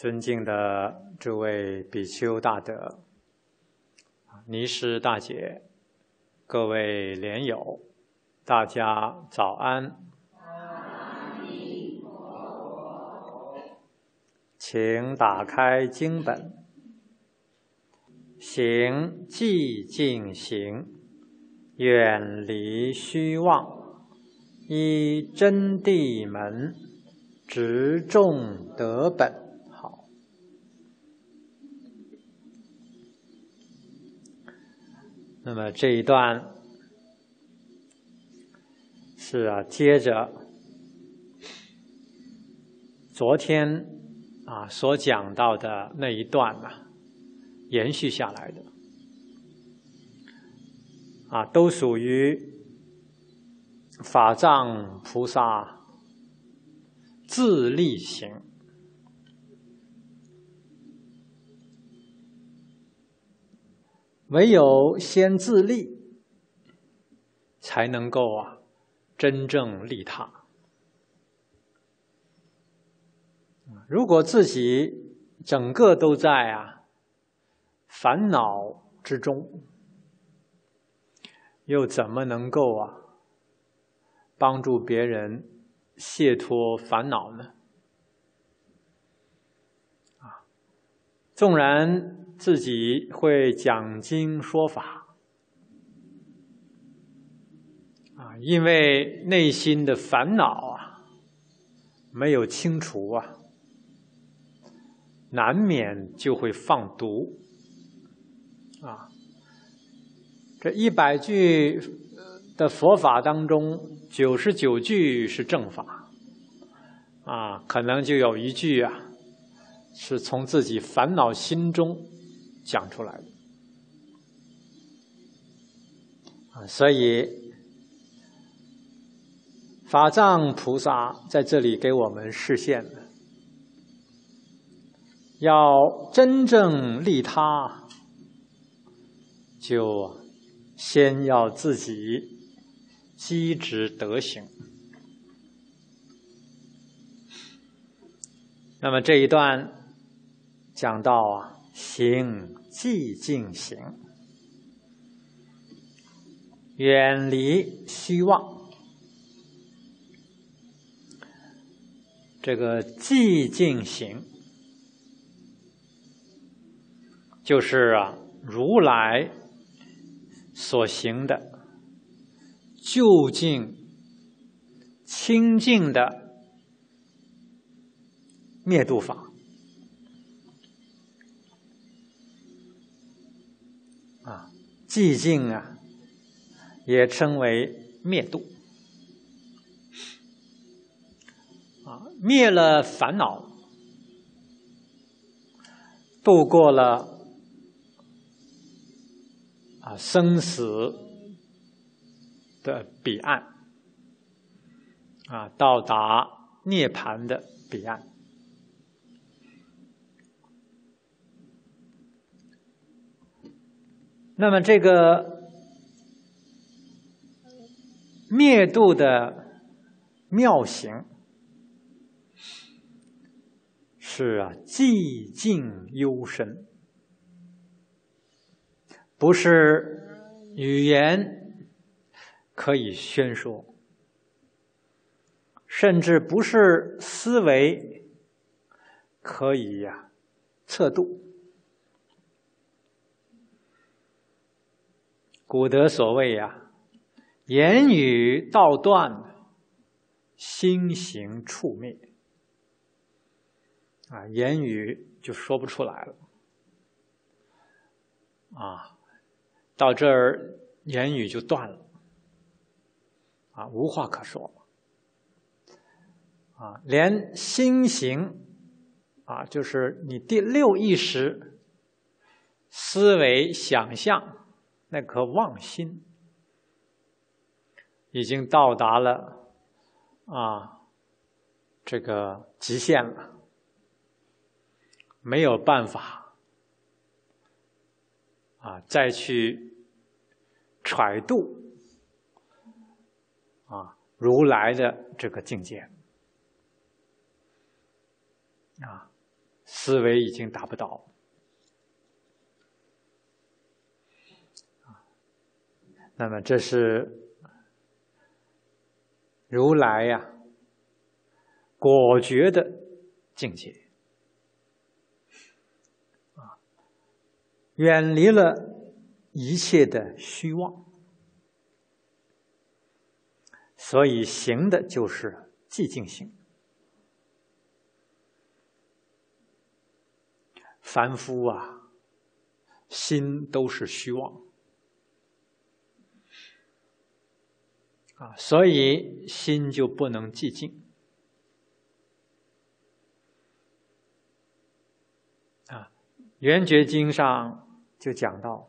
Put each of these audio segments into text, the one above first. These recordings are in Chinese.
尊敬的诸位比丘大德、尼师大姐、各位莲友，大家早安。请打开经本，行寂静行，远离虚妄，依真谛门，执众得本。那么这一段是啊，接着昨天啊所讲到的那一段呢，延续下来的啊，都属于法藏菩萨自力行。唯有先自立，才能够啊真正利他。如果自己整个都在啊烦恼之中，又怎么能够啊帮助别人卸脱烦恼呢？啊，纵然。自己会讲经说法啊，因为内心的烦恼啊没有清除啊，难免就会放毒啊。这一百句的佛法当中，九十九句是正法啊，可能就有一句啊，是从自己烦恼心中。讲出来的啊，所以法藏菩萨在这里给我们示现了：要真正利他，就先要自己积职德行。那么这一段讲到啊，行。寂静行，远离虚妄。这个寂静行，就是啊，如来所行的究竟清净的灭度法。寂静啊，也称为灭度啊，灭了烦恼，度过了啊生死的彼岸啊，到达涅盘的彼岸。那么这个灭度的妙行是啊，寂静幽深，不是语言可以宣说，甚至不是思维可以呀测度。古德所谓呀，言语道断，心行处灭。啊，言语就说不出来了。啊，到这儿言语就断了。啊，无话可说。啊，连心行，啊，就是你第六意识，思维想象。那颗妄心已经到达了啊，这个极限了，没有办法啊，再去揣度啊如来的这个境界啊，思维已经达不到。那么这是如来呀果决的境界啊，远离了一切的虚妄，所以行的就是寂静行。凡夫啊，心都是虚妄。啊，所以心就不能寂静。啊，《圆觉经》上就讲到，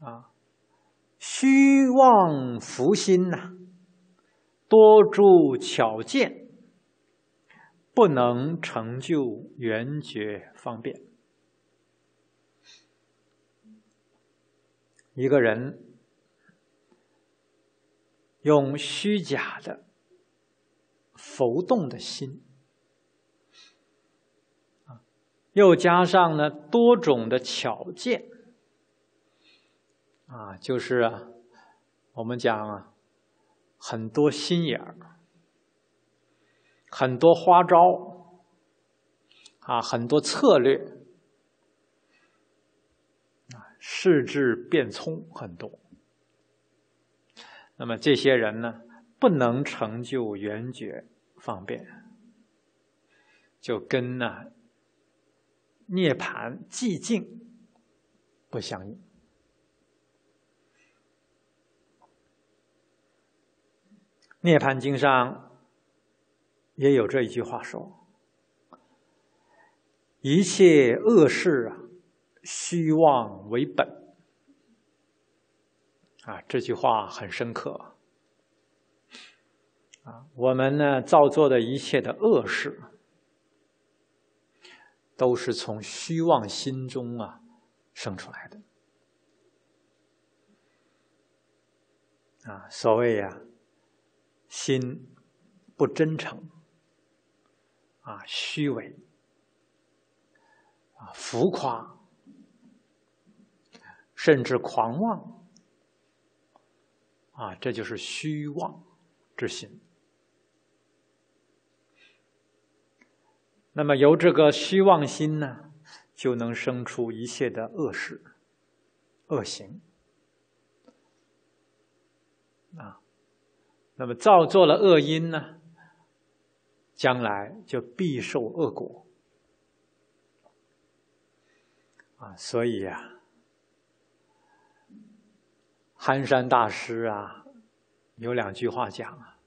啊，虚妄浮心呐，多诸巧见，不能成就圆觉方便。一个人用虚假的浮动的心啊，又加上呢多种的巧见啊，就是啊，我们讲啊，很多心眼儿，很多花招啊，很多策略。视智变聪很多，那么这些人呢，不能成就圆觉方便，就跟呢涅盘寂静不相应。涅盘经上也有这一句话说：“一切恶事啊。”虚妄为本，啊，这句话很深刻。啊，我们呢造作的一切的恶事，都是从虚妄心中啊生出来的。啊，所谓呀，心不真诚，啊，虚伪，啊，浮夸。甚至狂妄，啊，这就是虚妄之心。那么由这个虚妄心呢，就能生出一切的恶事、恶行，啊，那么造作了恶因呢，将来就必受恶果，啊，所以呀。憨山大师啊，有两句话讲啊：“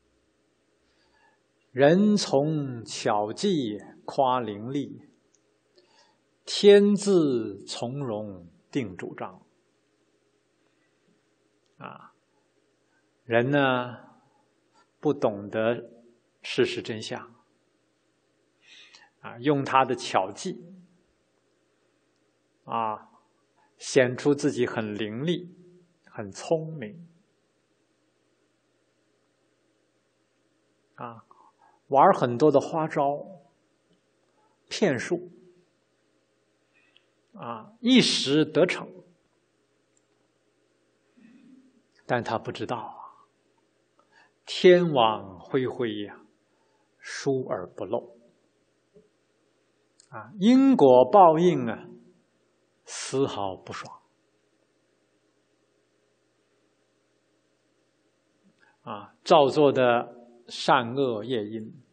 人从巧计夸伶俐，天自从容定主张。”啊，人呢不懂得事实真相，啊，用他的巧计，啊，显出自己很伶俐。很聪明。啊，玩很多的花招、骗术。啊，一时得逞，但他不知道啊，天网恢恢呀，疏而不漏。啊，因果报应啊，丝毫不爽。啊，造作的善恶业因，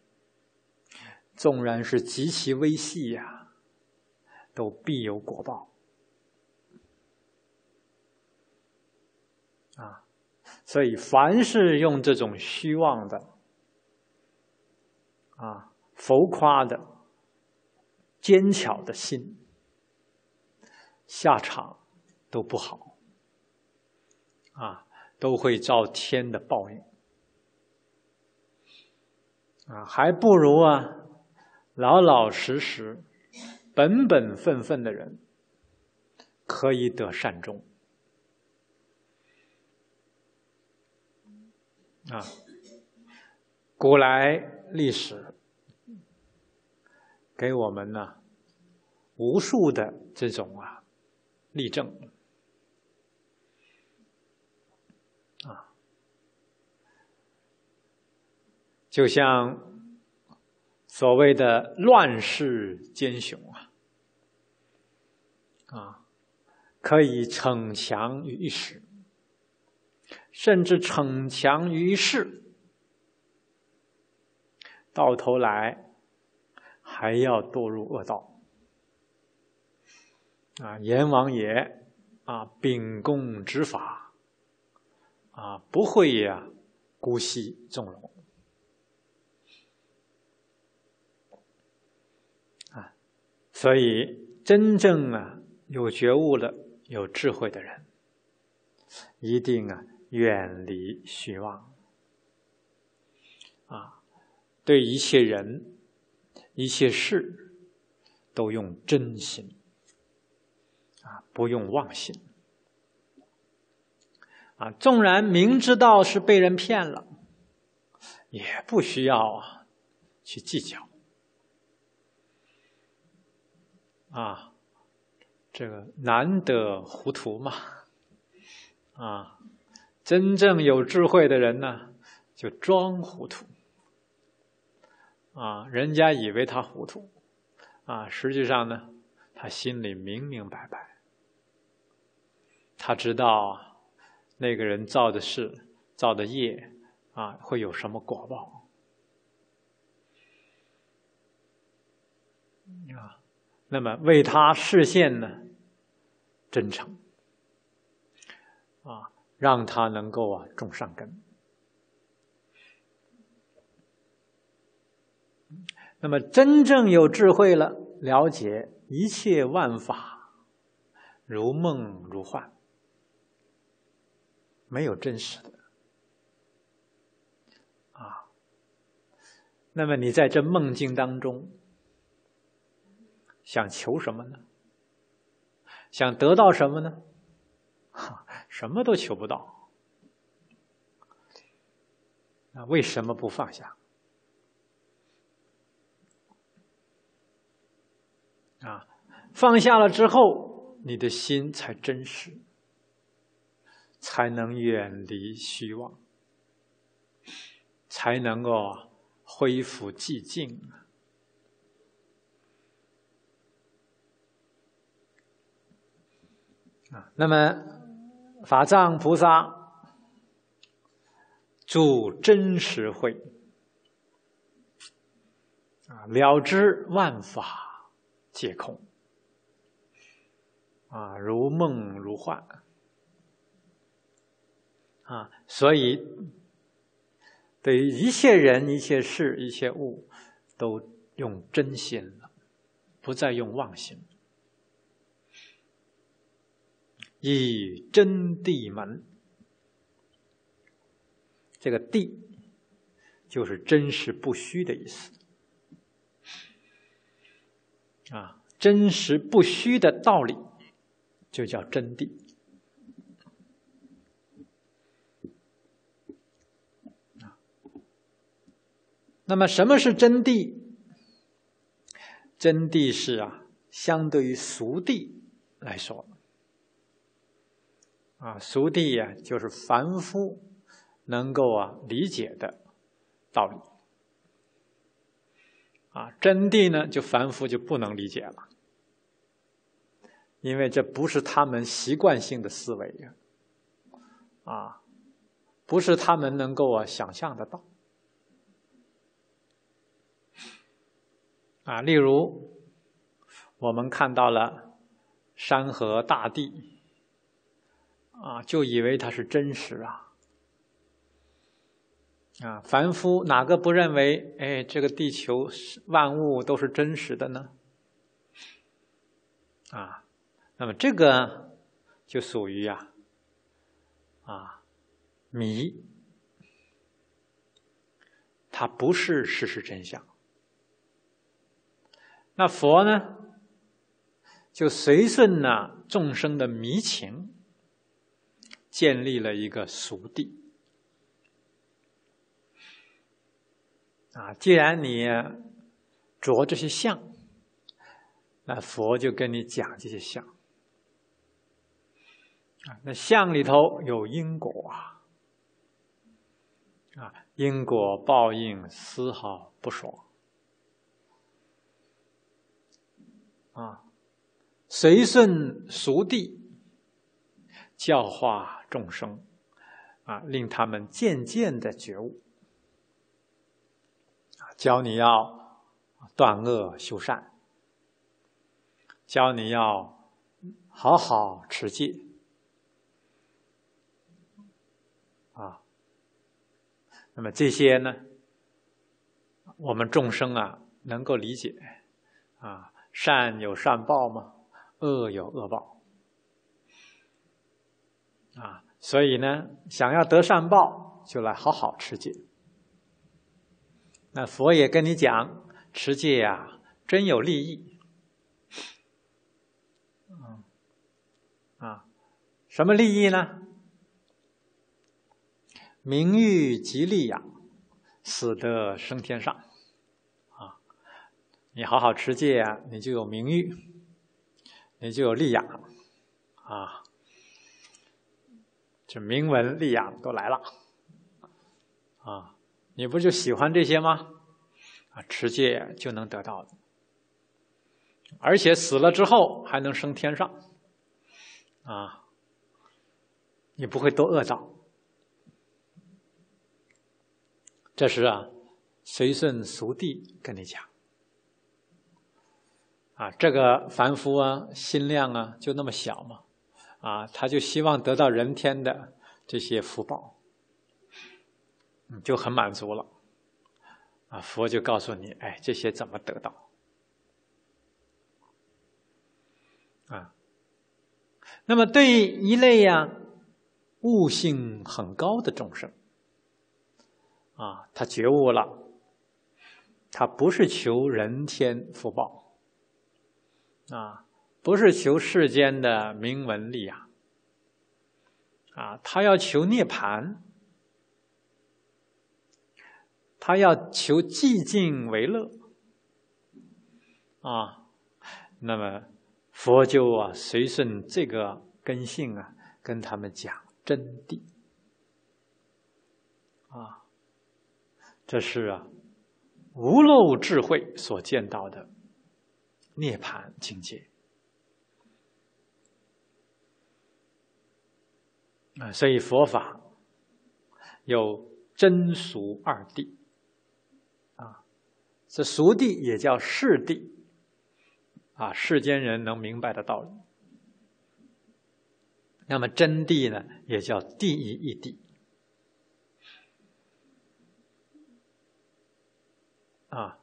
纵然是极其微细呀，都必有果报。啊，所以凡是用这种虚妄的、啊浮夸的、奸巧的心，下场都不好。啊。都会遭天的报应啊，还不如啊老老实实、本本分分的人可以得善终啊。古来历史给我们呢无数的这种啊例证就像所谓的乱世奸雄啊，啊，可以逞强于一时，甚至逞强于世，到头来。还要堕入恶道啊！阎王爷啊，秉公执法啊，不会呀，姑息纵容啊！所以，真正啊有觉悟的、有智慧的人，一定啊远离虚妄啊，对一切人。一切事都用真心啊，不用妄心啊。纵然明知道是被人骗了，也不需要去计较啊。这个难得糊涂嘛啊！真正有智慧的人呢，就装糊涂。啊，人家以为他糊涂，啊，实际上呢，他心里明明白白。他知道那个人造的事、造的业，啊，会有什么果报。啊，那么为他实现呢，真诚，啊，让他能够啊种善根。那么，真正有智慧了，了解一切万法如梦如幻，没有真实的啊。那么，你在这梦境当中，想求什么呢？想得到什么呢？哈，什么都求不到。那为什么不放下？啊，放下了之后，你的心才真实，才能远离虚妄，才能够恢复寂静。啊，那么法藏菩萨住真实慧，啊，了知万法。皆空啊，如梦如幻啊，所以对于一切人、一切事、一切物，都用真心了，不再用妄心。以真谛门，这个谛就是真实不虚的意思。啊，真实不虚的道理，就叫真谛。那么什么是真谛？真谛是啊，相对于俗谛来说，啊，俗谛呀，就是凡夫能够啊理解的道理。啊，真谛呢，就凡夫就不能理解了，因为这不是他们习惯性的思维呀，啊，不是他们能够啊想象得到。啊，例如我们看到了山河大地，啊，就以为它是真实啊。啊，凡夫哪个不认为？哎，这个地球万物都是真实的呢？啊，那么这个就属于呀，啊，迷，它不是事实真相。那佛呢，就随顺了众生的迷情，建立了一个俗地。啊，既然你着这些相，那佛就跟你讲这些相啊，那相里头有因果啊，啊，因果报应丝毫不爽。啊，随顺俗谛，教化众生啊，令他们渐渐的觉悟，教你要断恶修善。教你要好好持戒。啊，那么这些呢，我们众生啊能够理解。啊，善有善报嘛，恶有恶报。啊，所以呢，想要得善报，就来好好持戒。那佛也跟你讲，持戒呀，真有利益。啊，什么利益呢？名誉及利养，死得升天上。啊，你好好持戒啊，你就有名誉，你就有利养，啊，这名闻利养都来了。啊，你不就喜欢这些吗？啊，持戒就能得到的，而且死了之后还能升天上。啊，你不会多恶道。这时啊，随顺俗谛跟你讲，啊，这个凡夫啊，心量啊，就那么小嘛，啊，他就希望得到人天的这些福报，你就很满足了。啊，佛就告诉你，哎，这些怎么得到？啊。那么，对一类呀悟性很高的众生，啊，他觉悟了，他不是求人天福报，啊，不是求世间的名闻利养，啊，他要求涅盘，他要求寂静为乐，啊，那么。佛就啊，随顺这个根性啊，跟他们讲真谛。啊，这是啊无漏智慧所见到的涅盘境界。啊，所以佛法有真俗二谛啊，这俗谛也叫世谛。啊，世间人能明白的道理。那么真谛呢，也叫第一义谛。啊，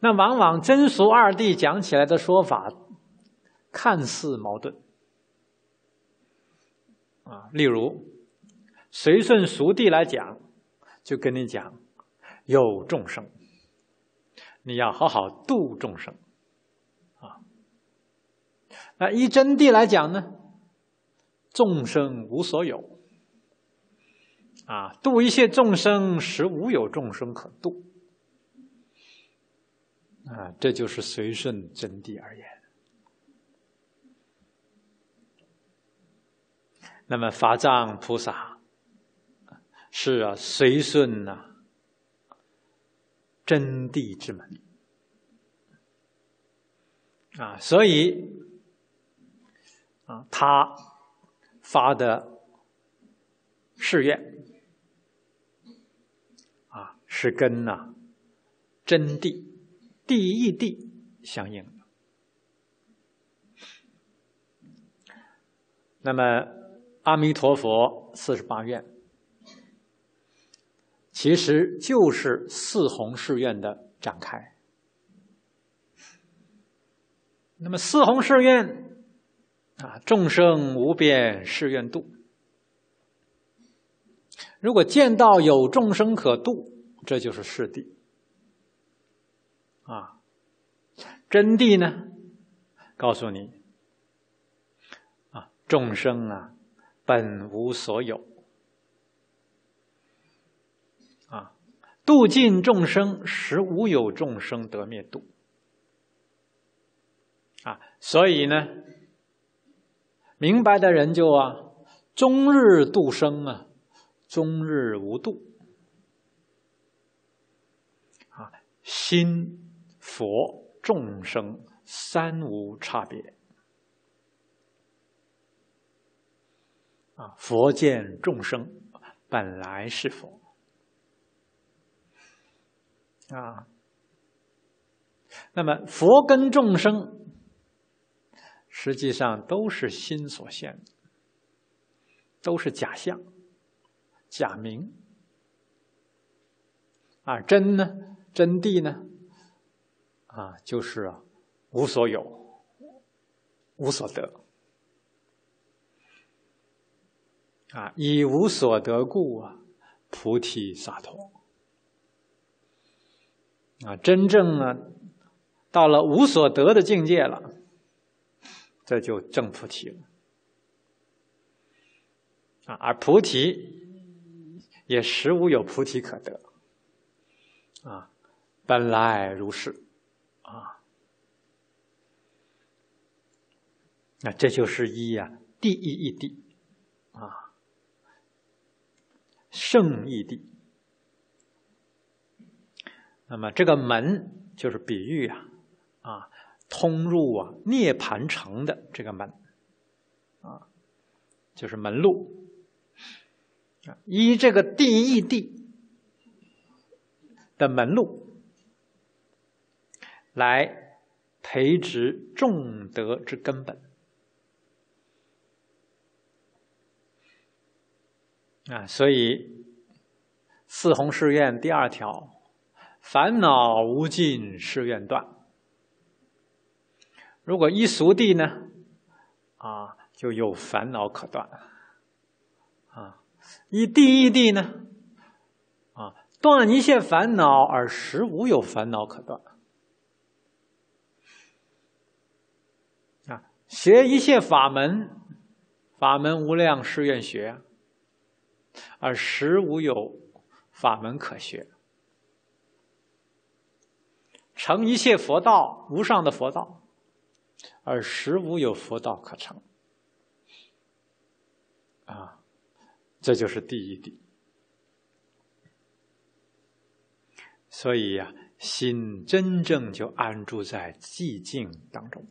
那往往真俗二谛讲起来的说法，看似矛盾。啊，例如随顺俗谛来讲，就跟你讲，有众生，你要好好度众生。啊那依真谛来讲呢，众生无所有，啊，度一切众生实无有众生可度，啊，这就是随顺真谛而言。那么法藏菩萨是啊，随顺呐真谛之门，啊，所以。啊，他发的誓愿啊，是跟呐真谛第一谛相应的。那么阿弥陀佛四十八愿，其实就是四弘誓愿的展开。那么四弘誓愿。啊，众生无边誓愿度。如果见到有众生可度，这就是是谛。啊，真谛呢？告诉你，啊，众生啊，本无所有。啊，度尽众生，实无有众生得灭度。啊，所以呢，明白的人就啊，终日度生啊，终日无度啊，心佛众生三无差别啊，佛见众生本来是佛啊，那么佛跟众生。实际上都是心所现，都是假象、假名。啊，真呢？真谛呢？啊，就是，无所有，无所得。啊，以无所得故啊，菩提萨埵。啊，真正啊，到了无所得的境界了。这就正菩提了啊！而菩提也实无有菩提可得啊，本来如是啊。那这就是一呀，第一义谛啊，圣义地。那么这个门就是比喻啊啊。通入啊涅盘城的这个门，啊，就是门路啊，依这个地一地的门路来培植众德之根本啊，所以四弘誓愿第二条，烦恼无尽誓愿断。如果一俗地呢，啊，就有烦恼可断；啊，一第一地呢，啊，断一切烦恼而实无有烦恼可断。啊，学一切法门，法门无量誓愿学，而实无有法门可学；成一切佛道，无上的佛道。而实无有佛道可成，啊，这就是第一谛。所以呀，心真正就安住在寂静当中，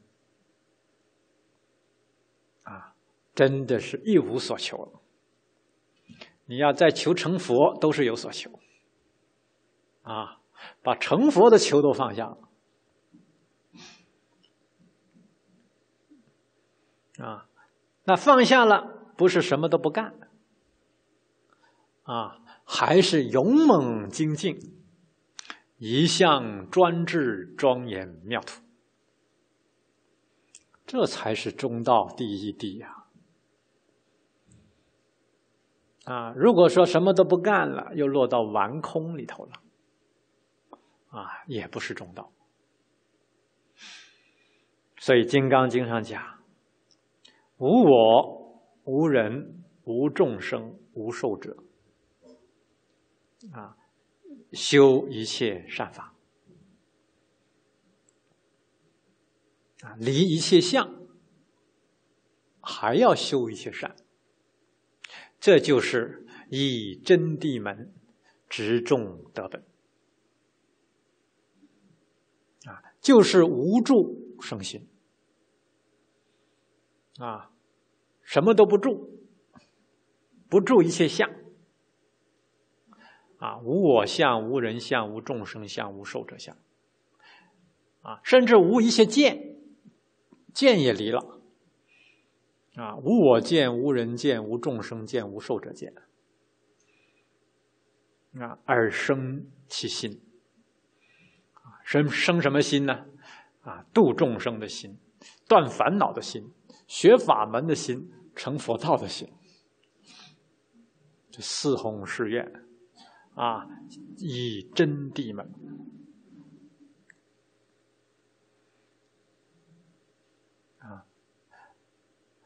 啊，真的是一无所求。你要再求成佛，都是有所求，啊，把成佛的求都放下了。啊，那放下了，不是什么都不干，啊，还是勇猛精进，一向专制庄严妙土，这才是中道第一谛呀！啊，如果说什么都不干了，又落到玩空里头了，啊，也不是中道。所以《金刚经》上讲。无我、无人、无众生、无寿者，啊，修一切善法，啊，离一切相，还要修一切善，这就是以真谛门直众得本，啊，就是无助生心，啊。什么都不住，不住一切相，啊，无我相、无人相、无众生相、无寿者相，啊，甚至无一切见，见也离了，啊，无我见、无人见、无众生见、无寿者见，啊，而生其心，啊，生生什么心呢？啊，度众生的心，断烦恼的心，学法门的心。成佛道的心，这四弘誓愿啊，以真谛门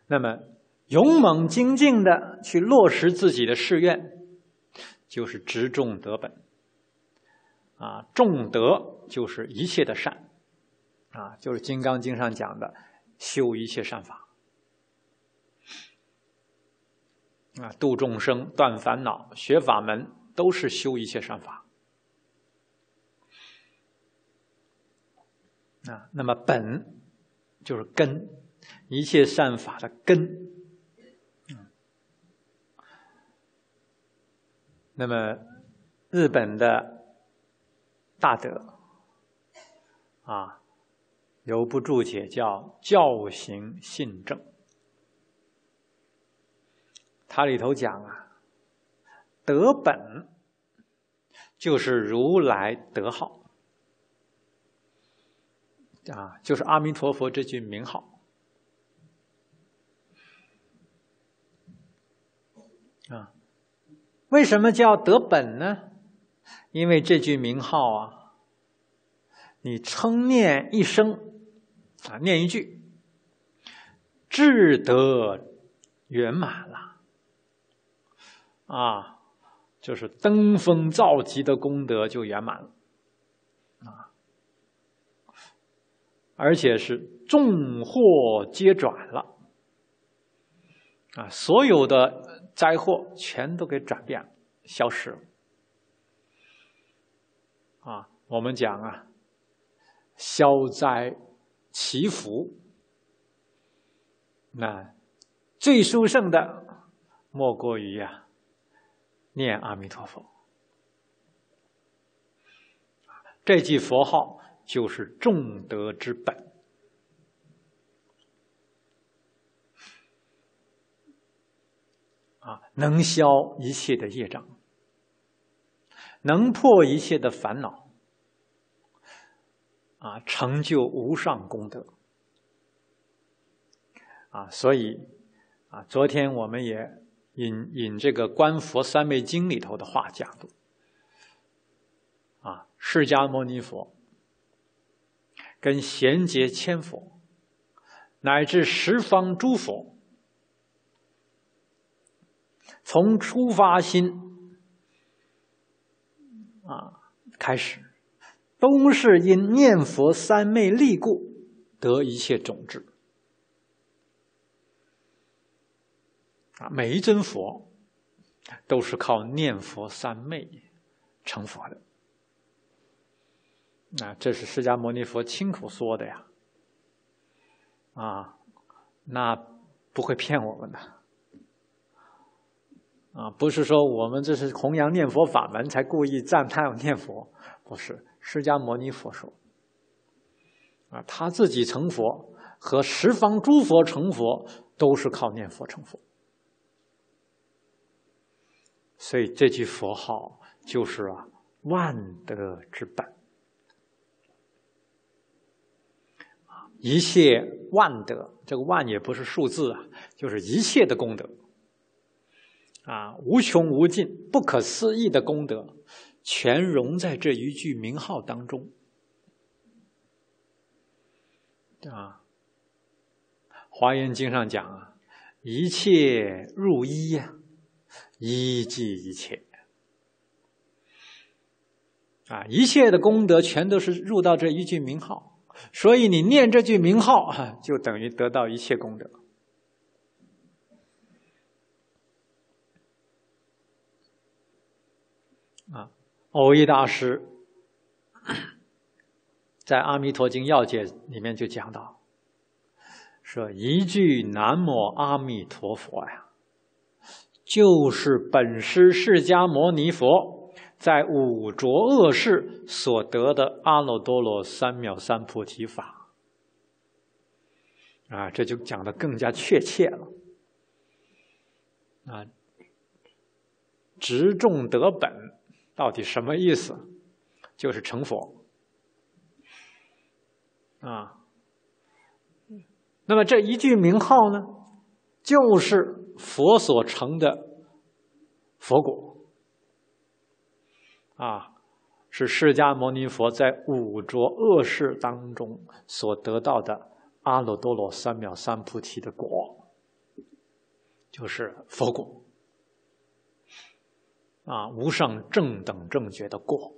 那么勇猛精进的去落实自己的誓愿，就是执重德本。啊，重德就是一切的善。啊，就是《金刚经》上讲的修一切善法。啊，度众生、断烦恼、学法门，都是修一切善法。啊。那么本就是根，一切善法的根。那么日本的大德啊。有部注解叫《教行信正》，它里头讲啊，德本就是如来德号啊，就是阿弥陀佛这句名号啊。为什么叫德本呢？因为这句名号啊，你称念一声。啊，念一句，智德圆满了，啊，就是登峰造极的功德就圆满了，啊，而且是众祸皆转了，啊，所有的灾祸全都给转变了，消失了，啊，我们讲啊，消灾。祈福，那最殊胜的莫过于呀，念阿弥陀佛。这句佛号就是众德之本，啊，能消一切的业障，能破一切的烦恼。啊，成就无上功德啊！所以啊，昨天我们也引引这个《观佛三昧经》里头的话讲的啊，释迦牟尼佛跟贤劫千佛乃至十方诸佛，从出发心啊开始。都是因念佛三昧力故得一切种智啊！每一尊佛都是靠念佛三昧成佛的啊！这是释迦牟尼佛亲口说的呀！啊，那不会骗我们的啊！不是说我们这是弘扬念佛法门才故意赞叹念佛，不是。释迦牟尼佛说：“啊，他自己成佛和十方诸佛成佛，都是靠念佛成佛。所以这句佛号就是啊，万德之本。一切万德，这个万也不是数字啊，就是一切的功德。啊，无穷无尽、不可思议的功德。”全融在这一句名号当中，啊，《华严经》上讲啊，一切入一呀，一即一切，啊，一切的功德全都是入到这一句名号，所以你念这句名号，就等于得到一切功德，啊。藕益大师在《阿弥陀经要解》里面就讲到，说一句南无阿弥陀佛呀，就是本师释迦牟尼佛在五浊恶世所得的阿耨多罗三藐三菩提法啊，这就讲的更加确切了啊，执众得本。到底什么意思？就是成佛啊。那么这一句名号呢，就是佛所成的佛果啊，是释迦牟尼佛在五浊恶世当中所得到的阿耨多罗三藐三菩提的果，就是佛果。啊，无上正等正觉的果。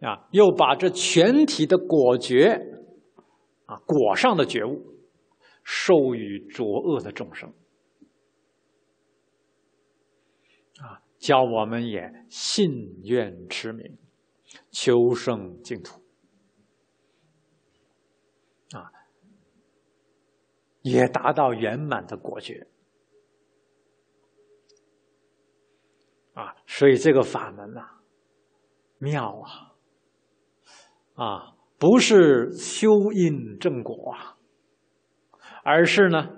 啊，又把这全体的果觉啊果上的觉悟授予浊恶的众生啊，教我们也信愿持名，求生净土啊，也达到圆满的果觉啊，所以这个法门呐，妙啊！啊，不是修因正果啊，而是呢，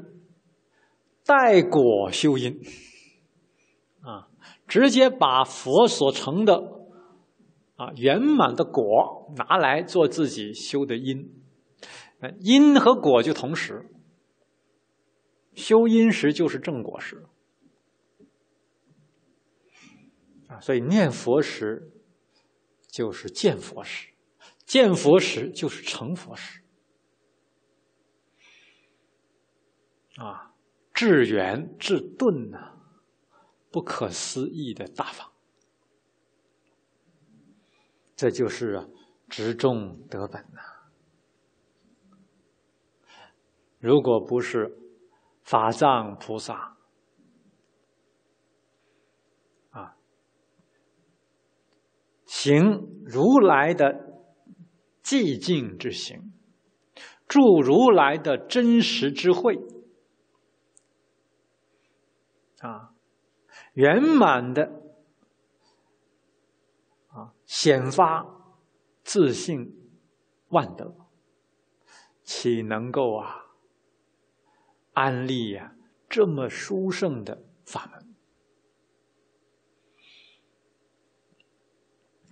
带果修因，啊，直接把佛所成的啊圆满的果拿来做自己修的因，因和果就同时，修因时就是正果时，啊，所以念佛时就是见佛时。见佛时就是成佛时，啊，至圆至顿呐，不可思议的大法，这就是啊，直中得本呐。如果不是法藏菩萨行如来的。寂静之行，助如来的真实之慧，啊，圆满的啊，显发自信万德，岂能够啊安利呀这么殊胜的法门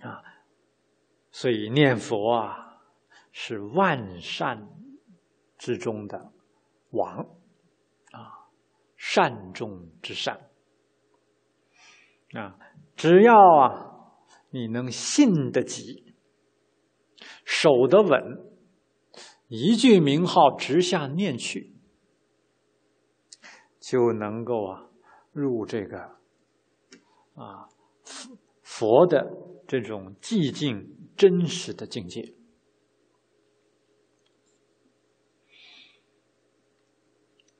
啊？所以念佛啊。是万善之中的王啊，善中之善啊！只要啊，你能信得急，守得稳，一句名号直下念去，就能够啊入这个啊佛的这种寂静真实的境界。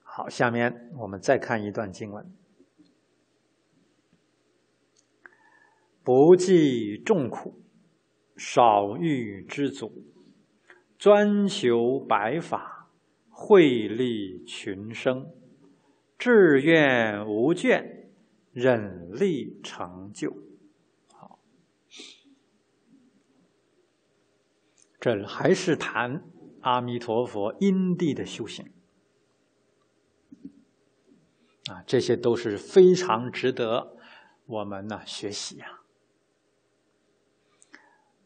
好，下面我们再看一段经文：不计众苦，少欲知足，专求白法，惠利群生，志愿无倦，忍力成就。这还是谈阿弥陀佛因地的修行。啊，这些都是非常值得我们呢学习呀！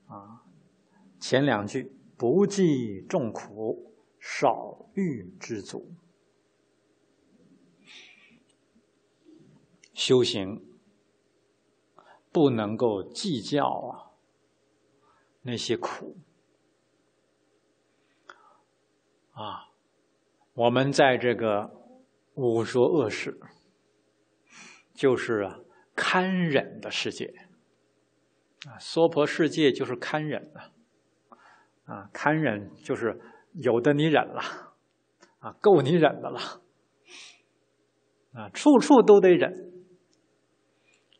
啊，前两句不计众苦，少欲知足，修行不能够计较啊那些苦啊，我们在这个。五说恶事，就是啊，堪忍的世界。啊，娑婆世界就是堪忍啊，啊，堪忍就是有的你忍了，啊，够你忍的了，啊，处处都得忍，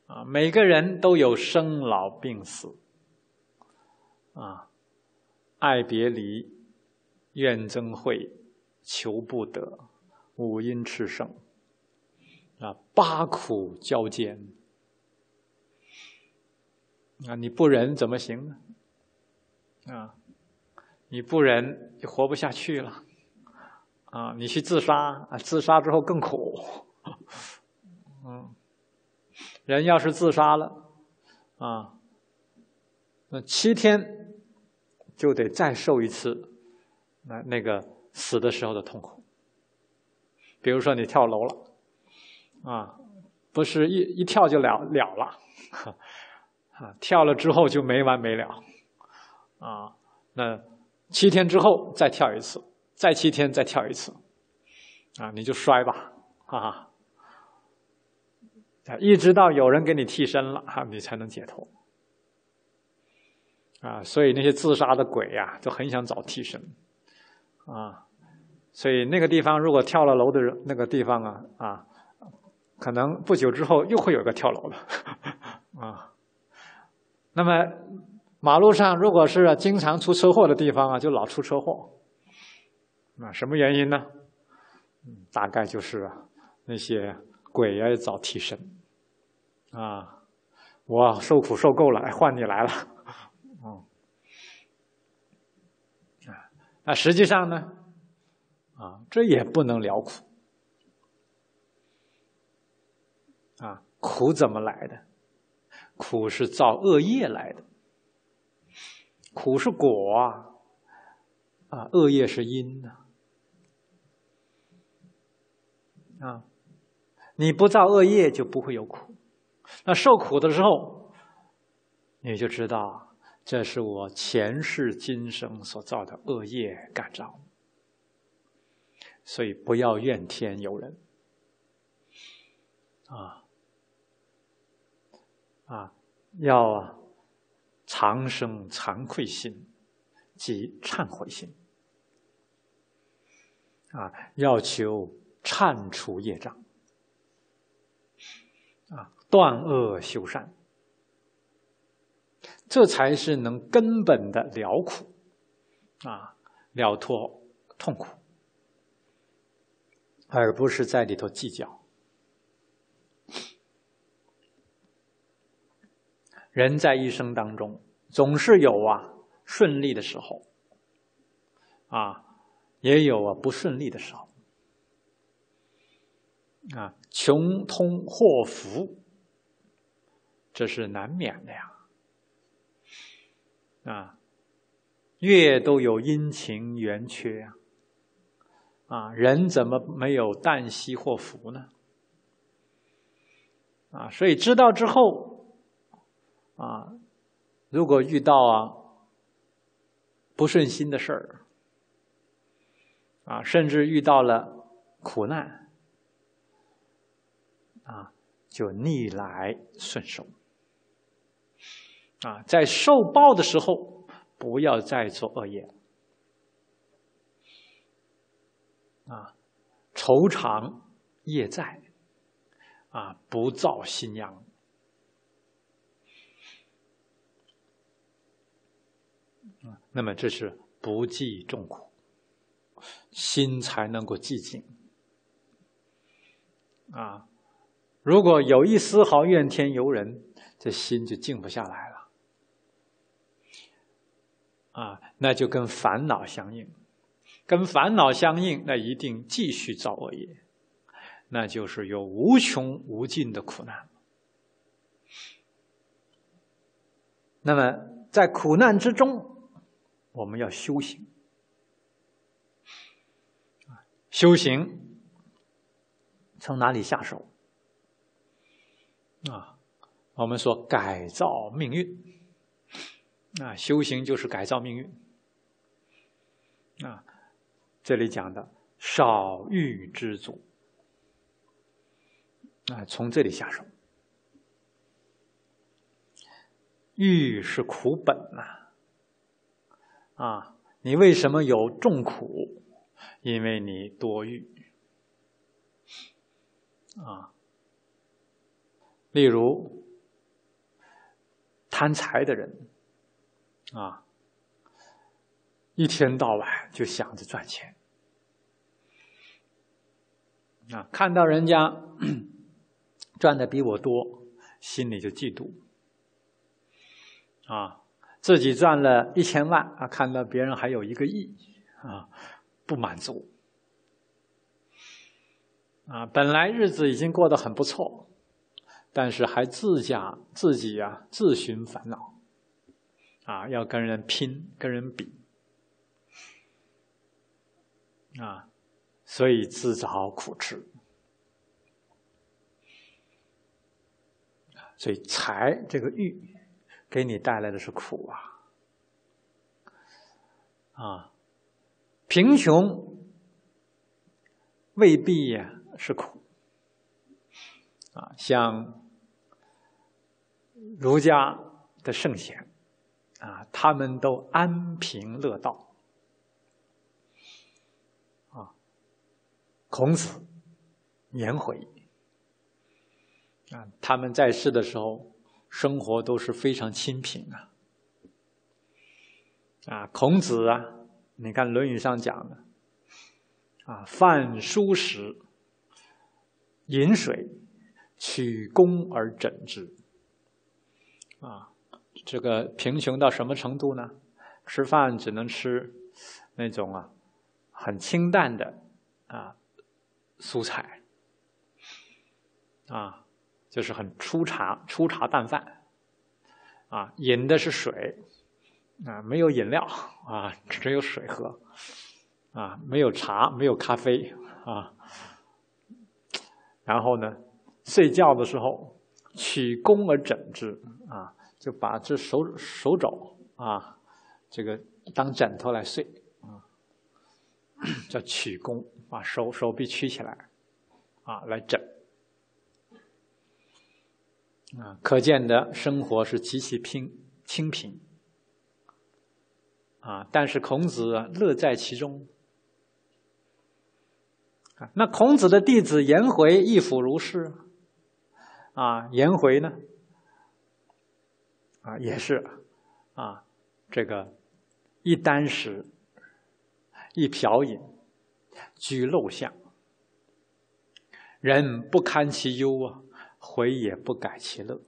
啊，每个人都有生老病死，啊，爱别离，怨憎会，求不得。五阴炽盛，啊，八苦交煎，啊，你不忍怎么行呢？啊，你不忍就活不下去了，啊，你去自杀，啊，自杀之后更苦，嗯，人要是自杀了，啊，那七天就得再受一次那那个死的时候的痛苦。比如说你跳楼了，啊，不是一一跳就了了了，啊，跳了之后就没完没了，啊，那七天之后再跳一次，再七天再跳一次，啊，你就摔吧，啊，一直到有人给你替身了，哈，你才能解脱。啊，所以那些自杀的鬼呀，都很想找替身，啊，所以那个地方如果跳了楼的人，那个地方啊啊，可能不久之后又会有一个跳楼的，啊，那么马路上如果是经常出车祸的地方啊，就老出车祸，那，什么原因呢？大概就是那些鬼要找替身，啊，我受苦受够了，换你来了。啊，实际上呢，啊，这也不能了苦。啊，苦怎么来的？苦是造恶业来的，苦是果啊，啊，恶业是因呢。啊，你不造恶业就不会有苦，那受苦的时候，你就知道。这是我前世今生所造的恶业感召，所以不要怨天尤人，啊啊，要长生惭愧心及忏悔心，啊，要求忏除业障，啊，断恶修善。这才是能根本的了苦，啊，了脱痛苦，而不是在里头计较。人在一生当中总是有啊顺利的时候，啊，也有啊不顺利的时候，啊，穷通祸福，这是难免的呀。啊，月都有阴晴圆缺呀，啊，人怎么没有旦夕祸福呢？啊，所以知道之后，啊，如果遇到啊不顺心的事儿，啊，甚至遇到了苦难，啊，就逆来顺受。啊，在受报的时候，不要再做恶业。啊，愁肠业在，啊，不造新殃。那么这是不计重苦，心才能够寂静。啊，如果有一丝毫怨天尤人，这心就静不下来。啊，那就跟烦恼相应，跟烦恼相应，那一定继续造恶业，那就是有无穷无尽的苦难。那么在苦难之中，我们要修行，修行从哪里下手？啊，我们说改造命运。啊，修行就是改造命运。啊，这里讲的少欲知足。啊，从这里下手。欲是苦本呐。啊，你为什么有重苦？因为你多欲。啊，例如贪财的人。啊，一天到晚就想着赚钱，啊，看到人家 赚的比我多，心里就嫉妒，啊，自己赚了一千万啊，看到别人还有一个亿，啊，不满足，啊，本来日子已经过得很不错，但是还自家自己啊自寻烦恼。啊，要跟人拼，跟人比，啊，所以自找苦吃。所以财这个欲，给你带来的是苦啊，啊，贫穷未必呀是苦，啊，像儒家的圣贤。啊，他们都安贫乐道。啊，孔子、颜回，啊，他们在世的时候，生活都是非常清贫的。啊，孔子啊，你看《论语》上讲的，啊，饭疏食，饮水，取功而枕之。啊，这个贫穷到什么程度呢？吃饭只能吃那种啊，很清淡的啊蔬菜，啊，就是很粗茶粗茶淡饭，啊，饮的是水。啊，没有饮料啊，只有水喝，啊，没有茶，没有咖啡啊。然后呢，睡觉的时候取弓而枕之啊，就把这手手肘啊，这个当枕头来睡啊，叫曲弓，把手手臂曲起来啊来枕啊，可见的生活是极其平清贫。啊！但是孔子乐在其中。啊，那孔子的弟子颜回亦复如是。啊，颜回呢？啊，也是啊，这个一箪食，一瓢饮，居陋巷，人不堪其忧啊，回也不改其乐。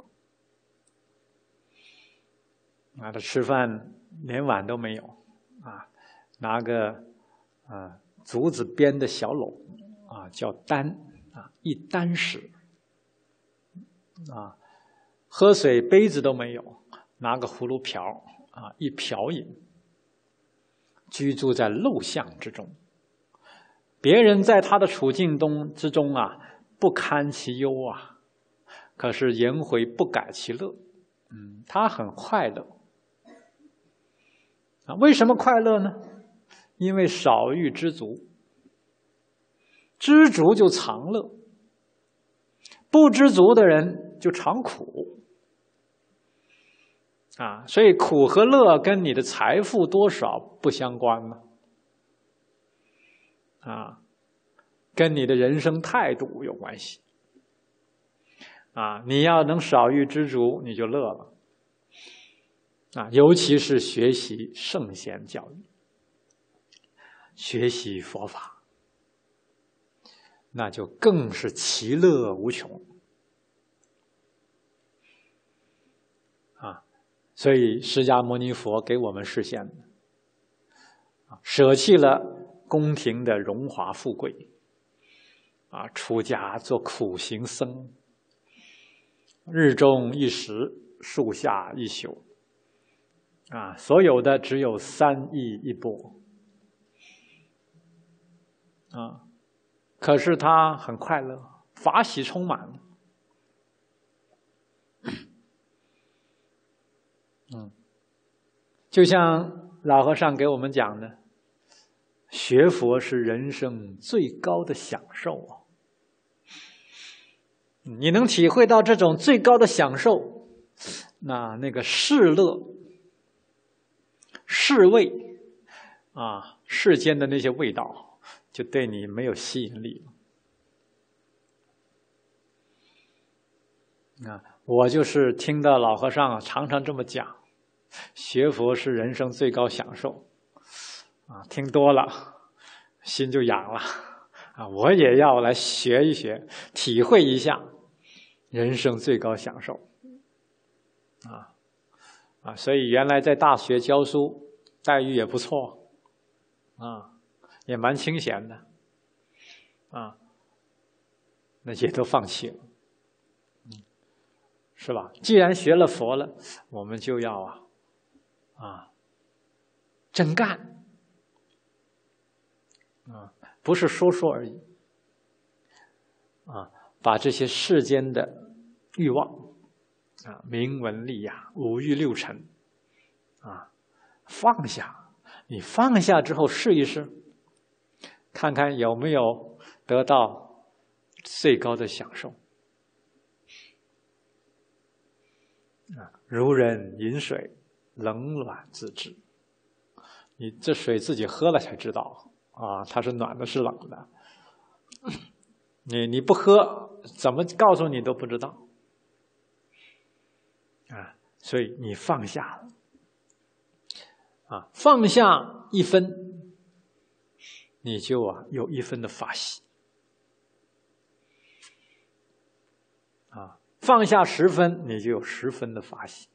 啊，他吃饭。连碗都没有，啊，拿个啊竹子编的小篓，啊叫箪，啊一箪食，啊喝水杯子都没有，拿个葫芦瓢，啊一瓢饮。居住在陋巷之中，别人在他的处境中之中啊不堪其忧啊，可是颜回不改其乐，嗯，他很快乐。啊，为什么快乐呢？因为少欲知足，知足就常乐。不知足的人就常苦。啊，所以苦和乐跟你的财富多少不相关呢？啊，跟你的人生态度有关系。啊，你要能少欲知足，你就乐了。啊，尤其是学习圣贤教育，学习佛法，那就更是其乐无穷。啊，所以释迦牟尼佛给我们实现的，啊，舍弃了宫廷的荣华富贵，啊，出家做苦行僧，日中一时，树下一宿。啊，所有的只有三亿一波，啊，可是他很快乐，法喜充满。嗯，就像老和尚给我们讲的，学佛是人生最高的享受啊！你能体会到这种最高的享受，那那个世乐。世味，啊，世间的那些味道，就对你没有吸引力了。啊，我就是听到老和尚常常这么讲，学佛是人生最高享受，啊，听多了，心就痒了，啊，我也要来学一学，体会一下人生最高享受，啊。啊，所以原来在大学教书，待遇也不错，啊，也蛮清闲的，啊，那些都放弃了，嗯，是吧？既然学了佛了，我们就要啊，啊，真干，啊，不是说说而已，啊，把这些世间的欲望。啊，名闻利养、五欲六尘，啊，放下，你放下之后试一试，看看有没有得到最高的享受。啊，如人饮水，冷暖自知。你这水自己喝了才知道啊，它是暖的，是冷的。你你不喝，怎么告诉你都不知道啊。所以你放下了啊，放下一分，你就啊有一分的法喜啊；放下十分，你就有十分的法喜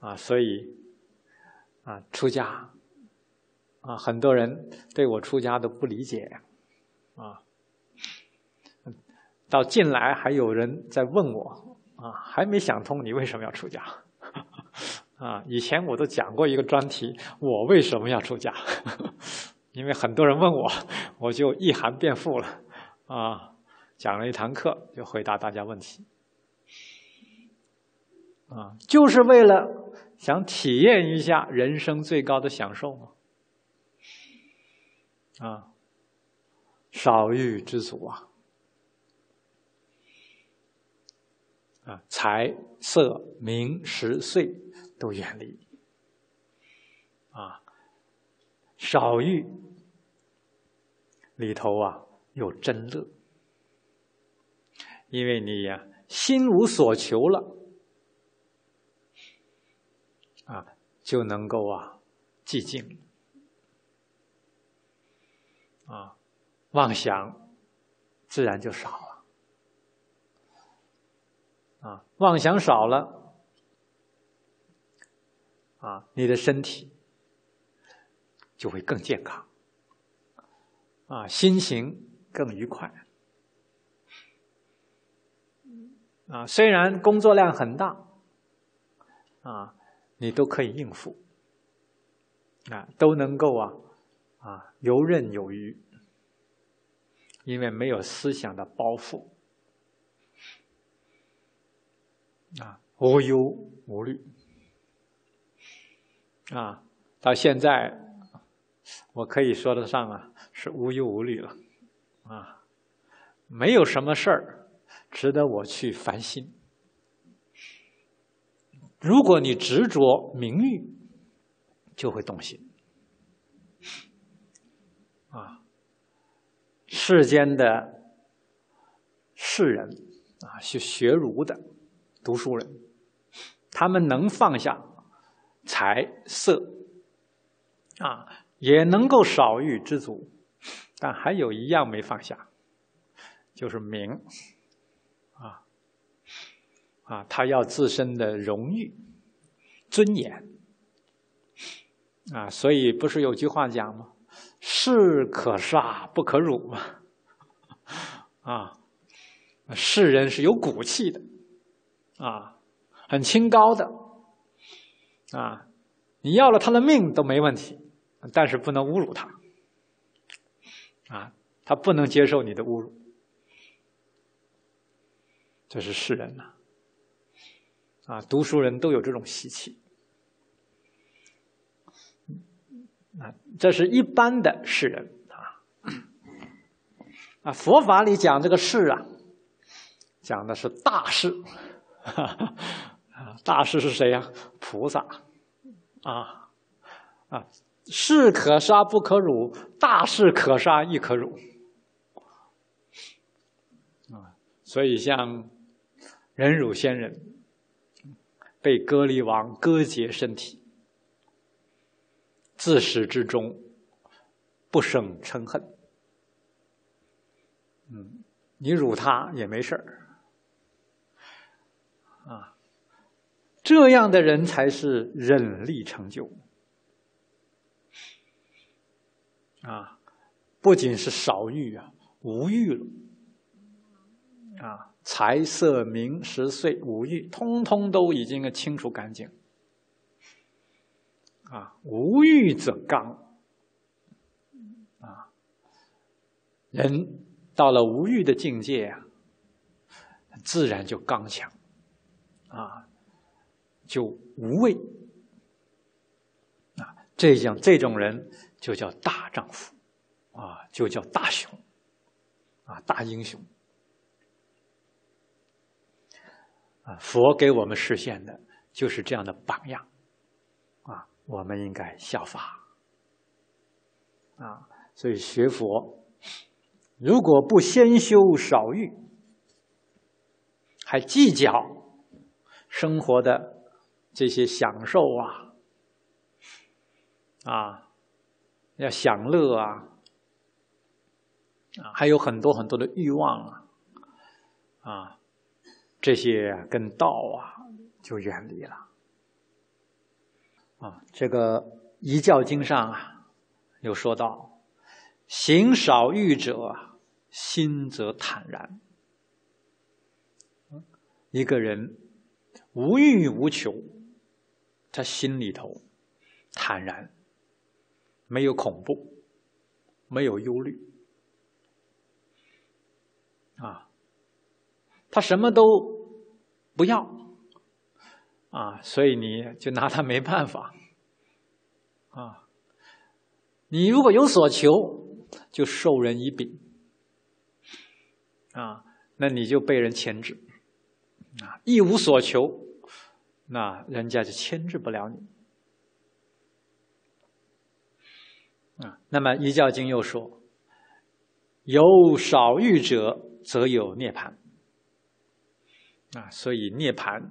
啊。所以啊，出家啊，很多人对我出家都不理解啊。到近来还有人在问我。啊，还没想通你为什么要出家？啊，以前我都讲过一个专题，我为什么要出家？因为很多人问我，我就一函便付了。啊，讲了一堂课，就回答大家问题。啊，就是为了想体验一下人生最高的享受吗。啊，少欲知足啊。啊，财色名食睡都远离。啊，少欲里头啊有真乐，因为你呀心无所求了，啊就能够啊寂静，啊妄想自然就少了。啊，妄想少了，啊，你的身体就会更健康，啊，心情更愉快，啊，虽然工作量很大，啊，你都可以应付，啊，都能够啊，啊，游刃有余，因为没有思想的包袱。啊，无忧无虑啊！到现在，我可以说得上啊，是无忧无虑了啊，没有什么事儿值得我去烦心。如果你执着名誉，就会动心啊。世间的世人啊，学学儒的。读书人，他们能放下财色啊，也能够少欲知足，但还有一样没放下，就是名啊，他要自身的荣誉、尊严。啊，所以不是有句话讲吗？“士可杀不可辱”嘛。啊，世人是有骨气的。啊，很清高的，啊，你要了他的命都没问题，但是不能侮辱他，啊，他不能接受你的侮辱，这是世人呐，啊读书人都有这种习气，啊，这是一般的世人啊，啊，佛法里讲这个世啊，讲的是大事。大事是谁呀？菩萨啊啊！士可杀不可辱，大事可杀亦可辱啊！所以像忍辱仙人被割离王割截身体，自始至终不生嗔恨。嗯，你辱他也没事儿。啊，这样的人才是忍力成就。啊，不仅是少欲啊，无欲了。啊，财色名食睡五欲，通通都已经清除干净。啊，无欲则刚。啊，人到了无欲的境界啊，自然就刚强。啊，就无畏啊，这样这种人就叫大丈夫，啊，就叫大雄，啊，大英雄，佛给我们实现的就是这样的榜样，啊，我们应该效法。啊，所以学佛，如果不先修少欲，还计较生活的这些享受啊，啊，要享乐啊，啊，还有很多很多的欲望啊，啊，这些跟道啊就远离了。啊，这个《一教经》上啊。又说到：“行少欲者，心则坦然。一个人无欲无求，他心里头坦然，没有恐怖，没有忧虑，啊，他什么都不要，啊，所以你就拿他没办法，啊。”你如果有所求，就受人以柄，啊，那你就被人牵制，啊，一无所求，那人家就牵制不了你，啊，那么《一教经》又说：“有少欲者，则有涅槃。”啊，所以涅槃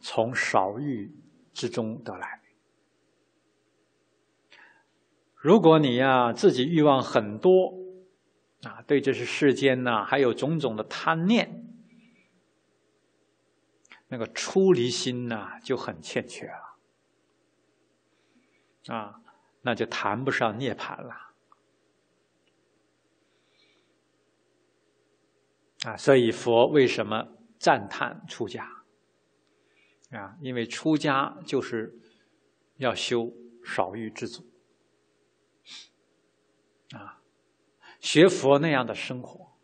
从少欲之中得来。如果你呀自己欲望很多，啊，对这是世间呐，还有种种的贪念，那个出离心呐就很欠缺了，啊，那就谈不上涅槃了，啊，所以佛为什么赞叹出家？啊，因为出家就是要修少欲知足。啊，学佛那样的生活，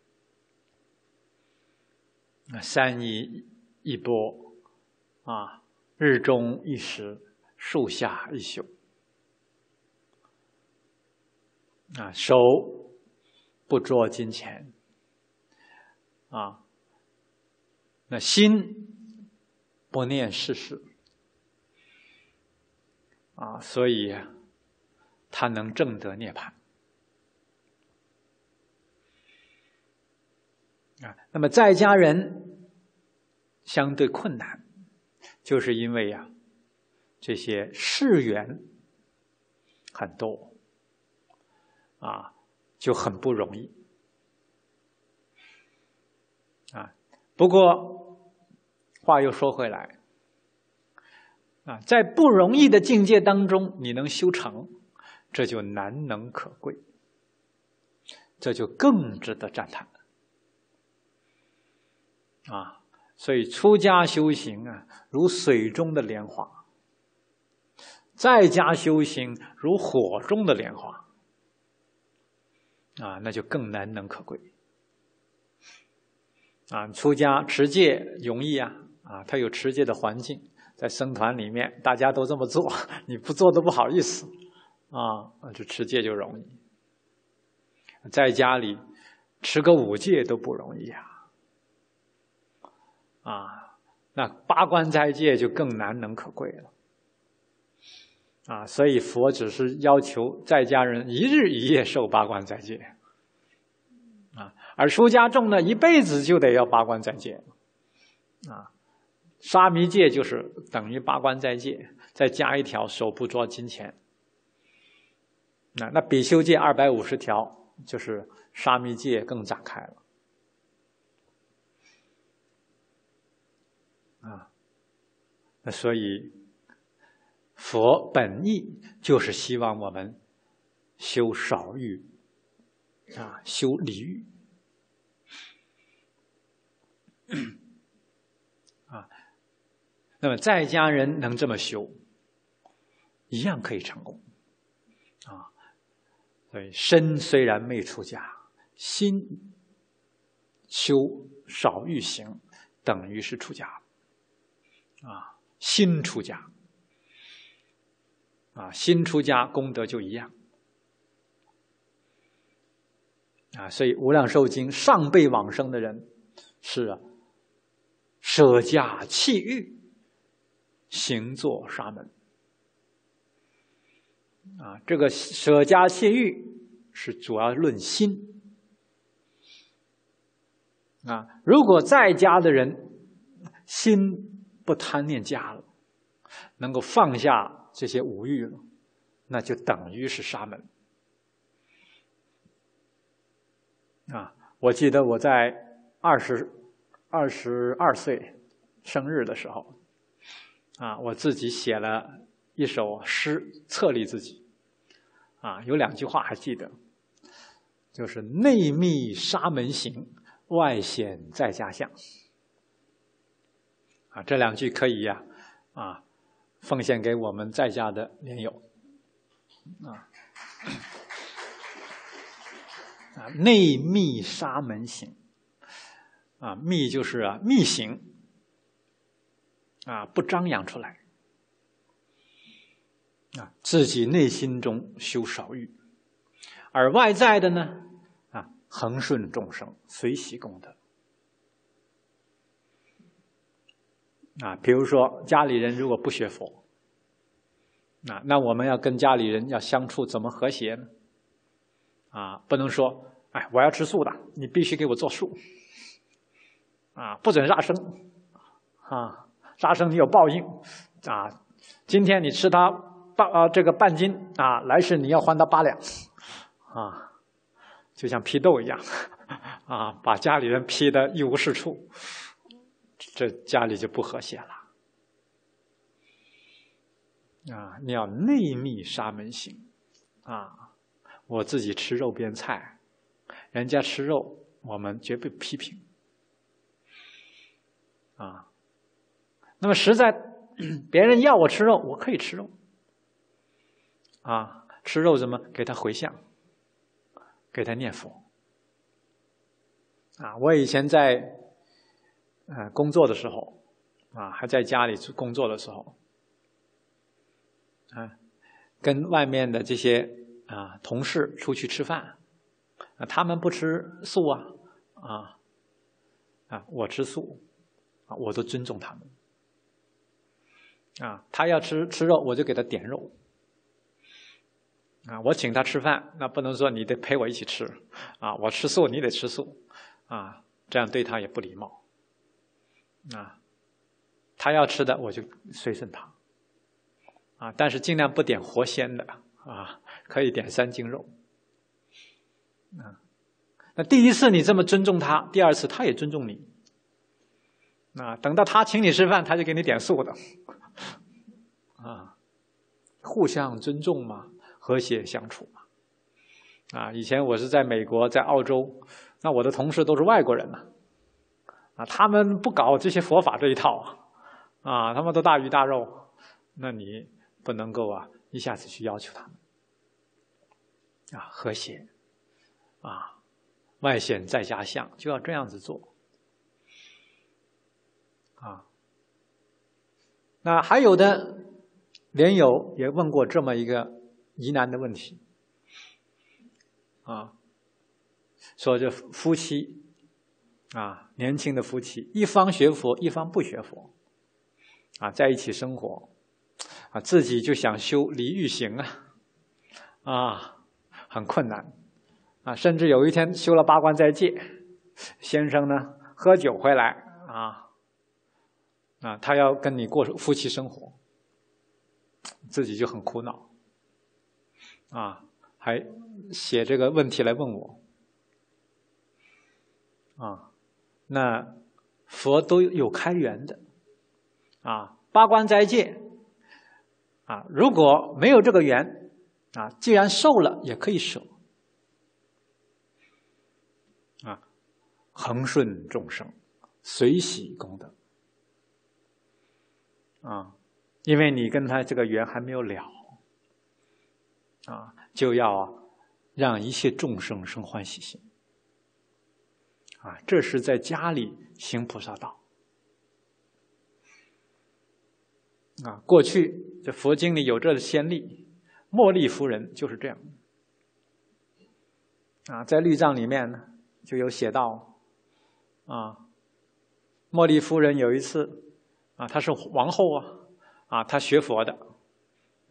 啊，三衣一钵，啊，日中一时，树下一宿，啊，手不捉金钱，啊，那心不念世事，啊，所以他能证得涅槃。啊，那么在家人相对困难，就是因为呀，这些世缘很多，啊，就很不容易。啊，不过话又说回来，啊，在不容易的境界当中，你能修成，这就难能可贵，这就更值得赞叹。啊，所以出家修行啊，如水中的莲花；在家修行如火中的莲花。啊，那就更难能可贵。啊，出家持戒容易啊，啊，他有持戒的环境，在僧团里面大家都这么做，你不做都不好意思。啊，这持戒就容易。在家里持个五戒都不容易啊。啊，那八关斋戒就更难能可贵了。啊，所以佛只是要求在家人一日一夜受八关斋戒，而出家众呢，一辈子就得要八关斋戒。啊，沙弥戒就是等于八关斋戒，再加一条手不捉金钱。那那比丘戒二百五十条，就是沙弥戒更展开了。啊，那所以佛本意就是希望我们修少欲，啊，修离欲，那么在家人能这么修，一样可以成功，啊，所以身虽然没出家，心修少欲行，等于是出家。啊，新出家，啊，新出家功德就一样，啊，所以《无量寿经》上辈往生的人是舍家弃欲，行作沙门。啊，这个舍家谢欲是主要论心。啊，如果在家的人心不贪念家了，能够放下这些五欲了，那就等于是沙门。啊，我记得我在二十二十二岁生日的时候，啊，我自己写了一首诗策励自己，啊，有两句话还记得，就是“内密沙门行，外显在家相”。啊，这两句可以呀，啊，奉献给我们在家的莲友，啊。啊，内密沙门行，啊，密就是啊密行，啊不张扬出来，啊自己内心中修少欲，而外在的呢，啊恒顺众生，随喜功德，啊，比如说家里人如果不学佛，啊，那我们要跟家里人要相处怎么和谐呢？啊，不能说，哎，我要吃素的，你必须给我做素，啊，不准杀生，啊，杀生你有报应，啊，今天你吃它半啊这个半斤啊，来世你要还他八两，啊，就像批斗一样，啊，把家里人批的一无是处，这家里就不和谐了，啊，你要内密沙门行，啊。我自己吃肉边菜，人家吃肉，我们绝不批评。啊，那么实在别人要我吃肉，我可以吃肉。啊，吃肉怎么给他回向，给他念佛。啊，我以前在呃工作的时候，啊还在家里工作的时候，啊，跟外面的这些。啊，同事出去吃饭，啊，他们不吃素啊，啊，啊，我吃素，啊，我都尊重他们，啊，他要吃吃肉，我就给他点肉，啊，我请他吃饭，那不能说你得陪我一起吃，啊，我吃素，你得吃素，啊，这样对他也不礼貌，啊，他要吃的我就随顺他，啊，但是尽量不点活鲜的，啊。可以点三斤肉，啊，那第一次你这么尊重他，第二次他也尊重你，啊，等到他请你吃饭，他就给你点素的，啊，互相尊重嘛，和谐相处嘛，啊，以前我是在美国，在澳洲，那我的同事都是外国人呢，啊，他们不搞这些佛法这一套，啊，他们都大鱼大肉，那你不能够啊一下子去要求他们。啊，和谐，啊，外显在家相，就要这样子做，啊。那还有的莲友也问过这么一个疑难的问题，啊，说这夫妻，啊，年轻的夫妻，一方学佛，一方不学佛，啊，在一起生活，啊，自己就想修离欲行啊，啊。很困难，啊，甚至有一天修了八关斋戒，先生呢喝酒回来啊，啊，他要跟你过夫妻生活，自己就很苦恼，啊，还写这个问题来问我，啊，那佛都有开源的，啊，八关斋戒，啊，如果没有这个缘。啊，既然受了，也可以舍。啊，恒顺众生，随喜功德。啊，因为你跟他这个缘还没有了，啊，就要让一切众生生欢喜心。啊，这是在家里行菩萨道。啊，过去这佛经里有这先例。茉莉夫人就是这样，啊，在律藏里面呢就有写到，啊，茉莉夫人有一次，啊，她是王后啊，啊，他学佛的，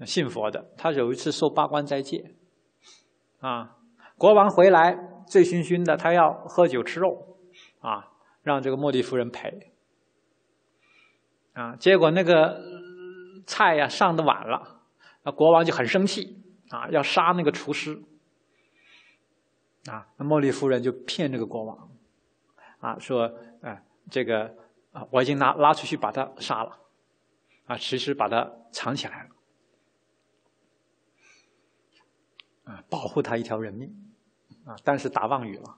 信佛的，他有一次受八关斋戒，啊，国王回来醉醺醺的，他要喝酒吃肉，啊，让这个茉莉夫人陪，啊，结果那个菜呀上的晚了，那国王就很生气，啊，要杀那个厨师，啊，那茉莉夫人就骗这个国王，啊，说，哎，这个啊，我已经拉拉出去把他杀了。啊，其实把它藏起来了，啊，保护他一条人命，啊，但是打妄语了，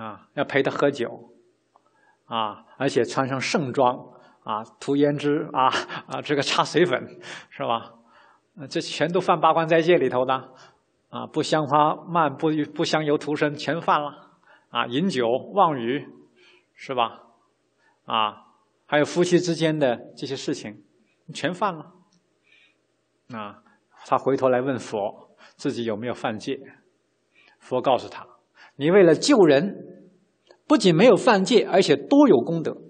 啊，要陪他喝酒，啊，而且穿上盛装，啊，涂胭脂，啊啊，这个擦水粉，是吧？这全都犯八关斋戒里头的，啊，不香花漫，不不香油涂身，全犯了，啊，饮酒妄语，是吧？啊。还有夫妻之间的这些事情，全犯了。啊，他回头来问佛，自己有没有犯戒？佛告诉他：“你为了救人，不仅没有犯戒，而且多有功德。”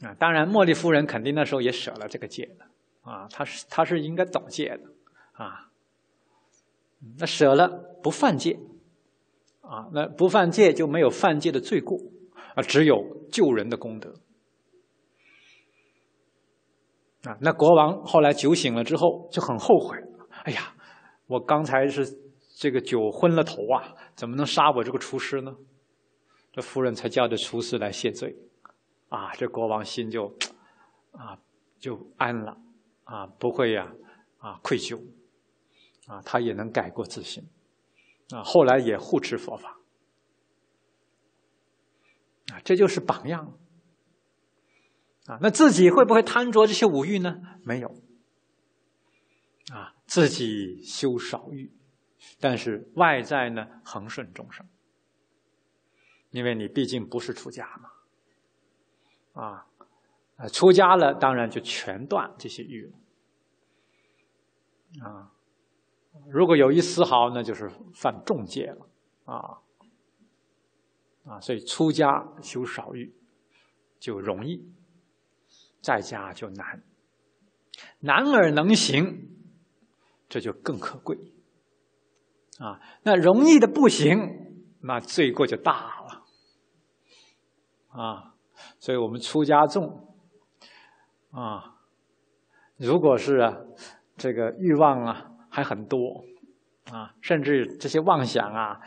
啊，当然，茉莉夫人肯定那时候也舍了这个戒的。啊，她是她是应该懂戒的。啊，那舍了不犯戒，啊，那不犯戒就没有犯戒的罪过。啊，只有救人的功德啊！那国王后来酒醒了之后就很后悔，哎呀，我刚才是这个酒昏了头啊，怎么能杀我这个厨师呢？这夫人才叫这厨师来谢罪，啊，这国王心就啊就安了，啊，不会呀，啊愧疚，啊，他也能改过自新，啊，后来也护持佛法。啊，这就是榜样啊！那自己会不会贪着这些五欲呢？没有啊，自己修少欲，但是外在呢恒顺众生，因为你毕竟不是出家嘛，啊，出家了当然就全断这些欲了啊！如果有一丝毫，那就是犯重戒了啊。啊，所以出家修少欲就容易，在家就难。难而能行，这就更可贵。啊，那容易的不行，那罪过就大了。啊，所以我们出家众，啊，如果是这个欲望啊还很多，啊，甚至这些妄想啊，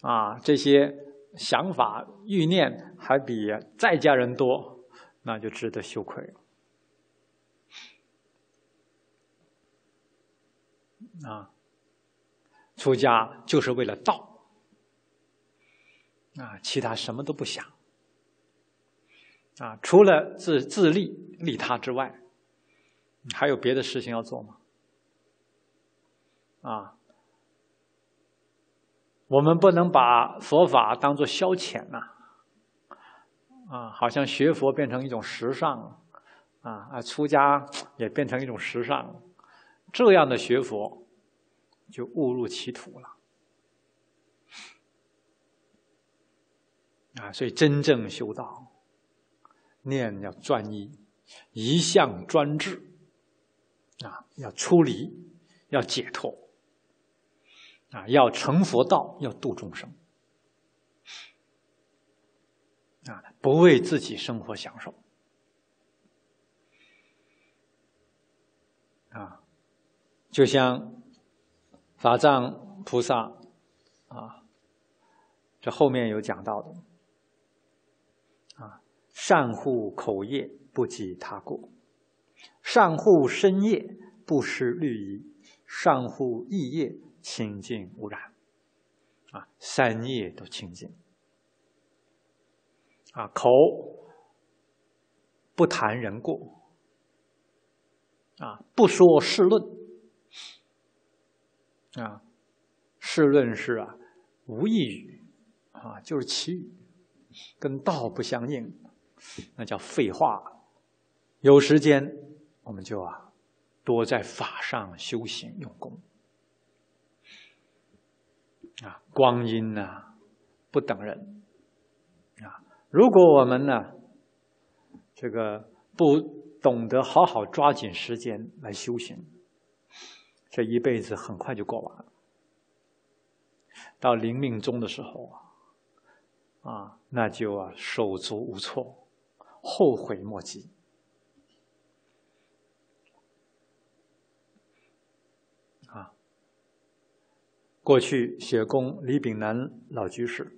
啊这些。想法、欲念还比在家人多，那就值得羞愧。啊，出家就是为了道，啊，其他什么都不想，啊，除了自自利利他之外，还有别的事情要做吗？啊。我们不能把佛法当做消遣呐，啊，好像学佛变成一种时尚，啊啊，出家也变成一种时尚，这样的学佛就误入歧途了，啊，所以真正修道，念要专一，一向专制，啊，要出离，要解脱。啊，要成佛道，要度众生，啊，不为自己生活享受，啊，就像法藏菩萨，啊，这后面有讲到的，啊，善护口业，不及他过；善护身业，不失律仪；善护意业。清净无染，啊，三业都清净，啊，口不谈人过，啊，不说世论，啊，世论是啊无异语，啊，就是奇语，跟道不相应，那叫废话。有时间我们就啊多在法上修行用功。啊，光阴呢，不等人，啊，如果我们呢，这个不懂得好好抓紧时间来修行，这一辈子很快就过完了。到临命终的时候啊，啊，那就啊手足无措，后悔莫及。啊，过去雪宫李炳南老居士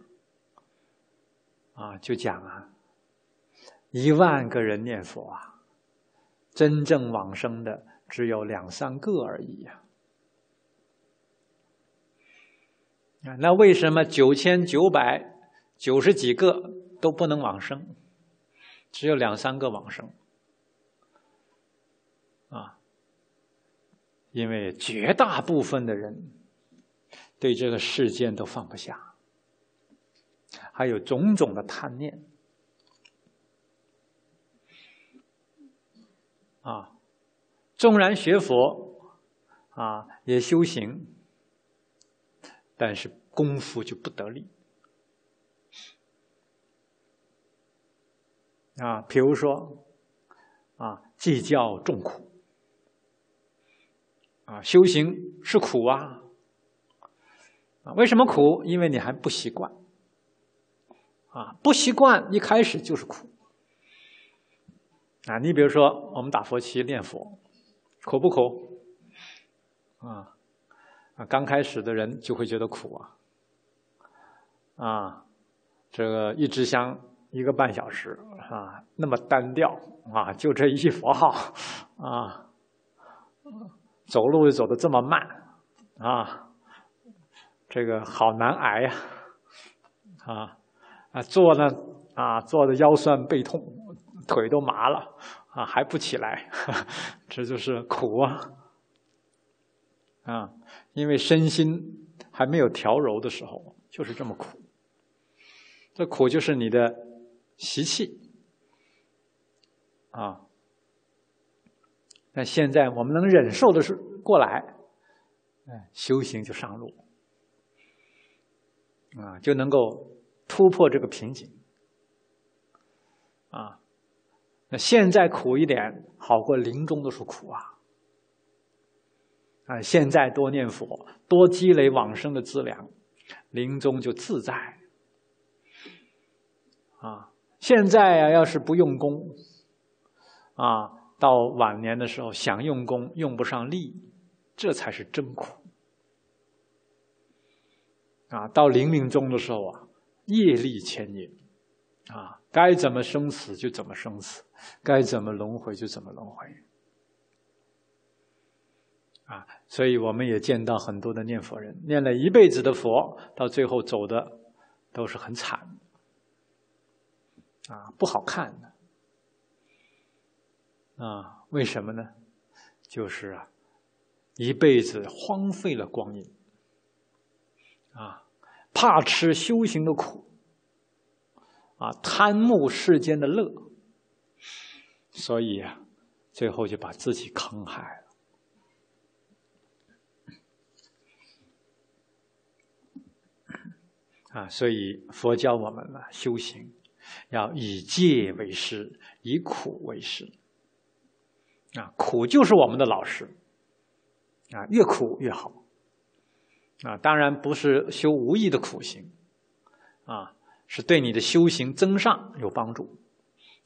啊，就讲啊。一万个人念佛啊，真正往生的只有两三个而已呀。啊，那为什么九千九百九十几个都不能往生，只有两三个往生？啊，因为绝大部分的人对这个世间都放不下，还有种种的贪念。啊，纵然学佛，啊，也修行，但是功夫就不得力。啊，比如说，啊，计较重苦，啊，修行是苦啊，啊，为什么苦？因为你还不习惯，啊，不习惯一开始就是苦。啊，你比如说，我们打佛七念佛，苦不苦？啊，啊，刚开始的人就会觉得苦啊，啊，这个一支香一个半小时啊，那么单调啊，就这一佛号啊，走路又走的这么慢啊，这个好难挨呀，啊，啊，坐呢啊，坐的腰酸背痛。腿都麻了啊，还不起来，这就是苦啊！啊，因为身心还没有调柔的时候，就是这么苦。这苦就是你的习气啊。那现在我们能忍受的是过来，哎，修行就上路啊，就能够突破这个瓶颈啊。那现在苦一点，好过临终的时候苦啊！啊，现在多念佛，多积累往生的资粮，临终就自在。啊，现在啊，要是不用功，啊，到晚年的时候想用功用不上力，这才是真苦。啊，到临命终的时候啊，业力牵引，啊，该怎么生死就怎么生死。该怎么轮回就怎么轮回，啊！所以我们也见到很多的念佛人，念了一辈子的佛，到最后走的都是很惨，啊，不好看的，啊，为什么呢？就是啊，一辈子荒废了光阴，啊，怕吃修行的苦，啊，贪慕世间的乐。所以啊，最后就把自己坑害了。啊，所以佛教我们呢，修行要以戒为师，以苦为师。啊，苦就是我们的老师。啊，越苦越好。啊，当然不是修无益的苦行，啊，是对你的修行增上有帮助。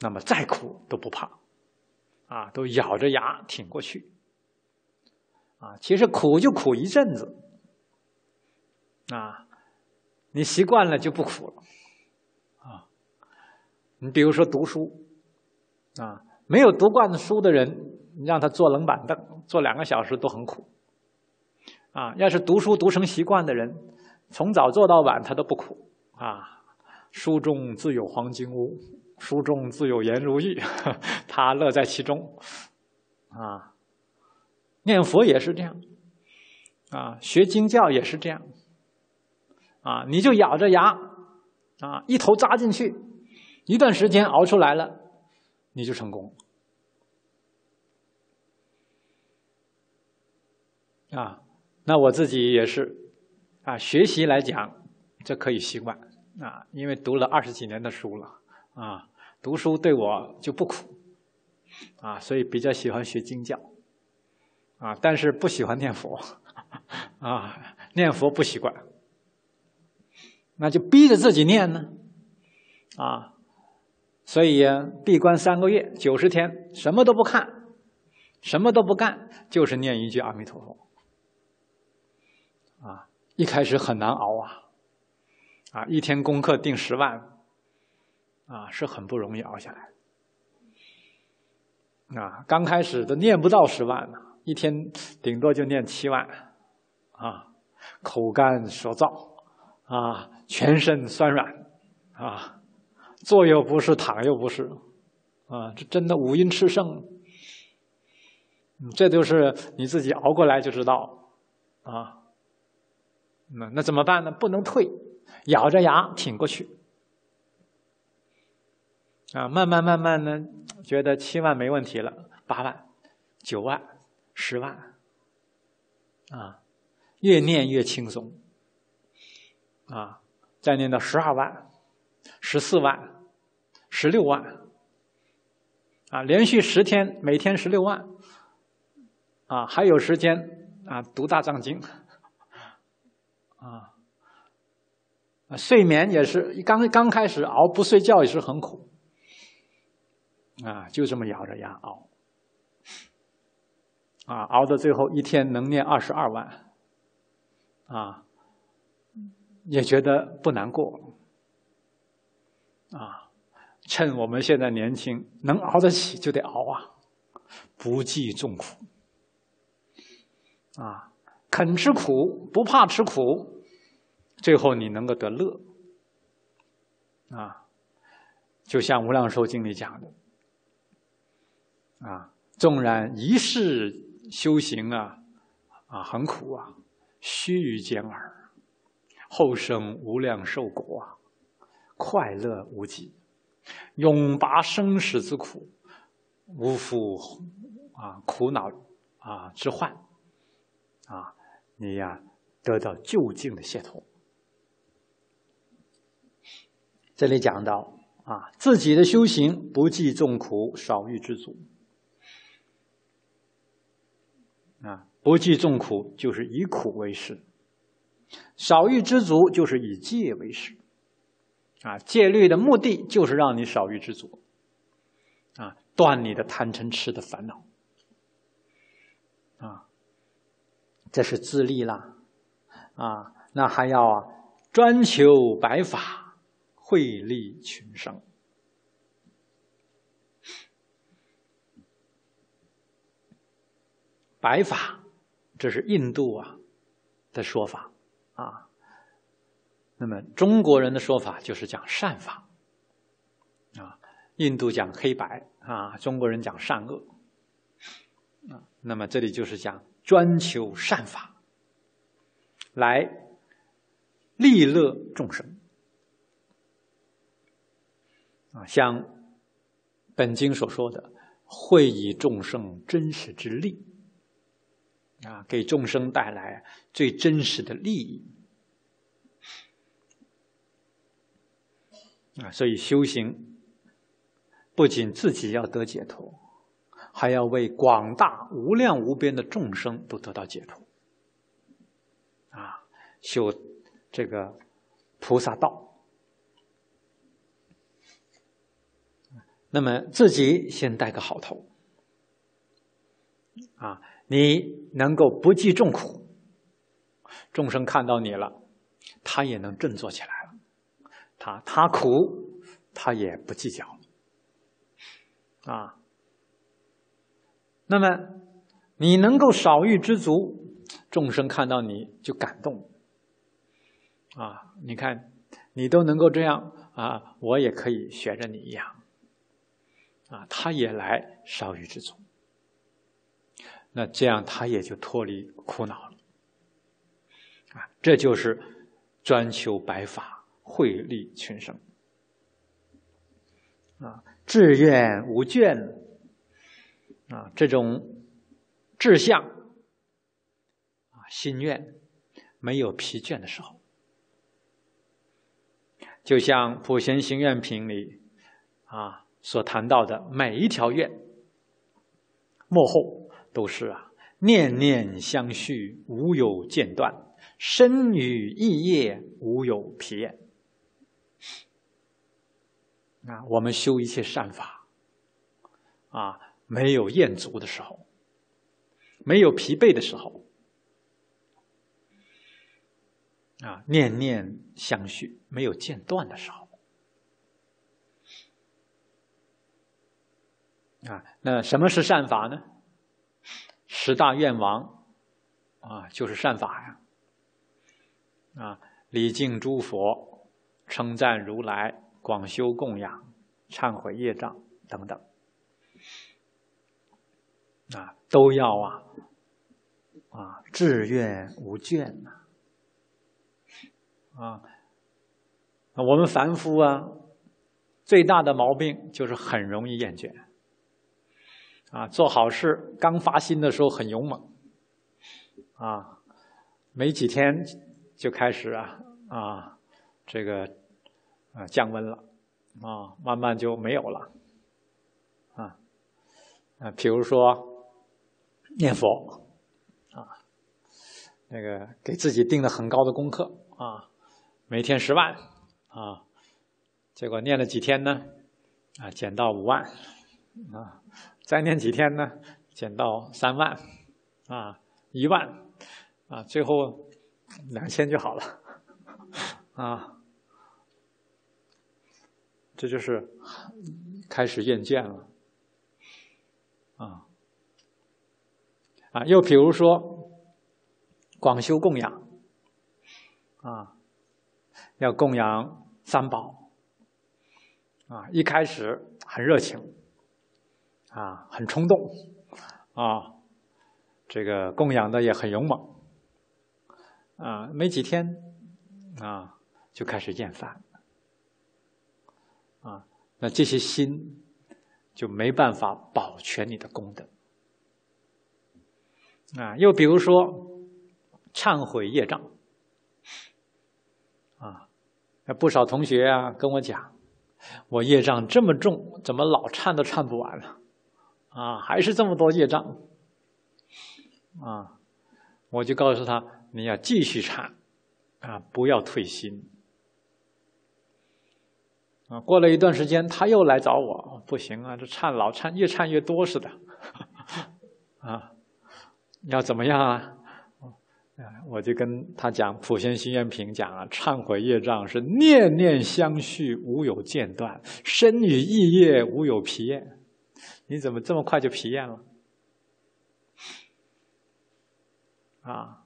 那么再苦都不怕，啊，都咬着牙挺过去，啊，其实苦就苦一阵子，啊，你习惯了就不苦了，啊，你比如说读书，啊，没有读惯书的人，你让他坐冷板凳坐两个小时都很苦，啊，要是读书读成习惯的人，从早做到晚他都不苦，啊，书中自有黄金屋。书中自有颜如玉，他乐在其中，啊，念佛也是这样，啊，学经教也是这样，啊，你就咬着牙，啊，一头扎进去，一段时间熬出来了，你就成功，啊，那我自己也是，啊，学习来讲，这可以习惯，啊，因为读了二十几年的书了。啊，读书对我就不苦，啊，所以比较喜欢学经教，啊，但是不喜欢念佛，啊，念佛不习惯，那就逼着自己念呢，啊，所以闭关三个月，九十天，什么都不看，什么都不干，就是念一句阿弥陀佛，啊，一开始很难熬啊。啊，一天功课定十万，啊，是很不容易熬下来。啊，刚开始都念不到十万呢，一天顶多就念七万，啊，口干舌燥，啊，全身酸软，啊，坐又不是，躺又不是，啊，这真的五阴炽盛。这都是你自己熬过来就知道，啊，那那怎么办呢？不能退。咬着牙挺过去，啊，慢慢慢慢呢，觉得七万没问题了，八万、九万、十万，啊，越念越轻松，啊，再念到十二万、十四万、十六万，啊，连续十天，每天十六万，啊，还有时间啊，读大藏经，啊。啊，睡眠也是刚刚开始熬不睡觉也是很苦，啊，就这么咬着牙熬，啊，熬到最后一天能念二十二万，啊，也觉得不难过，啊，趁我们现在年轻，能熬得起就得熬啊，不计重苦，啊，肯吃苦，不怕吃苦。最后你能够得乐，啊，就像《无量寿经》里讲的，啊，纵然一世修行啊，啊很苦啊，须臾间耳，后生无量寿果啊，快乐无极，永拔生死之苦，无复啊苦恼啊之患，啊，你呀得到究竟的解脱。这里讲到啊，自己的修行不计众苦，少欲知足。啊，不计众苦就是以苦为食，少欲知足就是以戒为食。啊，戒律的目的就是让你少欲知足，啊，断你的贪嗔痴的烦恼。啊，这是自利啦。啊，那还要啊，专求白法。惠利群生，白法，这是印度啊的说法啊。那么中国人的说法就是讲善法啊。印度讲黑白啊，中国人讲善恶啊。那么这里就是讲专求善法，来利乐众生。啊，像本经所说的，会以众生真实之利，啊，给众生带来最真实的利益，啊，所以修行不仅自己要得解脱，还要为广大无量无边的众生都得到解脱，啊，修这个菩萨道。那么自己先带个好头，啊，你能够不计众苦，众生看到你了，他也能振作起来了，他他苦，他也不计较，啊，那么你能够少欲知足，众生看到你就感动，啊，你看你都能够这样啊，我也可以学着你一样。啊，他也来少欲知足，那这样他也就脱离苦恼了。啊，这就是专求白法，惠利群生。啊，志愿无倦，啊，这种志向，啊，心愿没有疲倦的时候，就像《普贤行愿品》里，啊。所谈到的每一条愿，幕后都是啊，念念相续，无有间断；身语意业，无有疲厌。啊，我们修一切善法，啊，没有厌足的时候，没有疲惫的时候，啊，念念相续，没有间断的时候，啊，那什么是善法呢？十大愿王，啊，就是善法呀，啊，礼敬诸佛，称赞如来。广修供养、忏悔业障等等，啊，都要啊，啊，志愿无倦呐，啊，我们凡夫啊，最大的毛病就是很容易厌倦，啊，做好事刚发心的时候很勇猛，啊，没几天就开始啊啊，这个。啊，降温了，啊，慢慢就没有了，啊，啊，比如说念佛，啊，那个给自己定了很高的功课，啊，每天十万，啊，结果念了几天呢，啊，减到五万，啊，再念几天呢，减到三万，啊，一万，啊，最后两千就好了，啊。这就是开始厌倦了，啊。啊！又比如说广修供养，啊，要供养三宝，啊，一开始很热情，啊，很冲动，啊，这个供养的也很勇猛，啊，没几天，啊，就开始厌烦。啊，那这些心就没办法保全你的功德啊。又比如说，忏悔业障啊，不少同学啊跟我讲，我业障这么重，怎么老忏都忏不完了啊？还是这么多业障啊？我就告诉他，你要继续忏啊，不要退心。啊，过了一段时间，他又来找我，不行啊，这颤老颤，越颤越多似的，啊，要怎么样啊？我就跟他讲《普贤心愿品》，讲啊，忏悔业障是念念相续，无有间断；身语意业，无有疲厌。你怎么这么快就疲厌了？啊，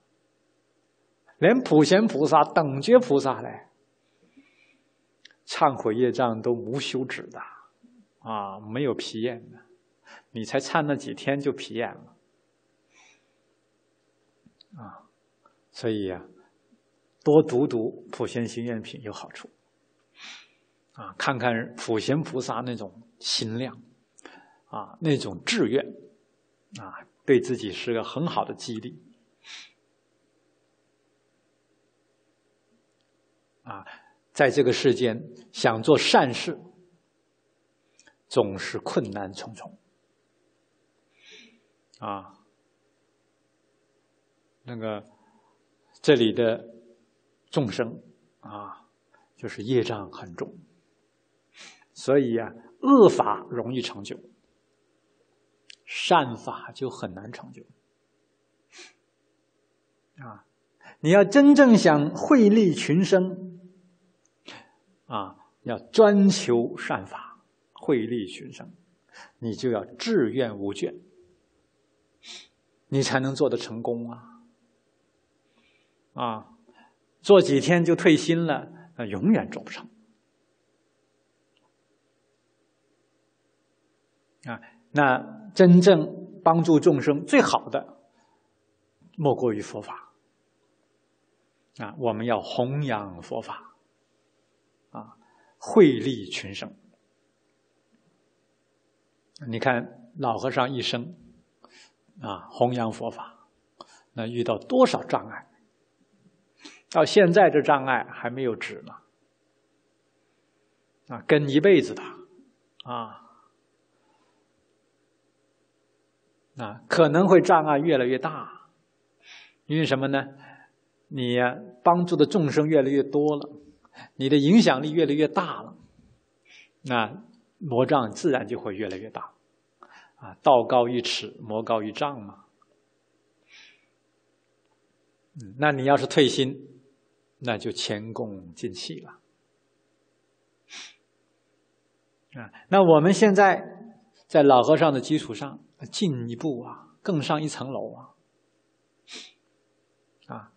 连普贤菩萨、等觉菩萨嘞。忏悔业障都无休止的，啊，没有疲厌的，你才忏那几天就疲厌了，啊，所以呀，多读读《普贤行愿品》有好处，啊，看看普贤菩萨那种心量，啊，那种志愿，啊，对自己是个很好的激励，啊。在这个世间，想做善事，总是困难重重。啊，那个这里的众生啊，就是业障很重，所以啊，恶法容易成就，善法就很难成就。啊，你要真正想惠利群生。啊，要专求善法，惠利群生，你就要志愿无倦，你才能做得成功啊！啊，做几天就退心了，那永远做不成。啊，那真正帮助众生最好的，莫过于佛法。啊，我们要弘扬佛法。啊惠利群生，你看老和尚一生啊，弘扬佛法，那遇到多少障碍？到现在这障碍还没有止呢，啊，跟一辈子的，啊，啊，可能会障碍越来越大，因为什么呢？你呀、帮助的众生越来越多了，你的影响力越来越大了，那魔障自然就会越来越大，啊，道高一尺，魔高一丈嘛。那你要是退心，那就前功尽弃了。啊，那我们现在在老和尚的基础上进一步啊，更上一层楼啊，啊，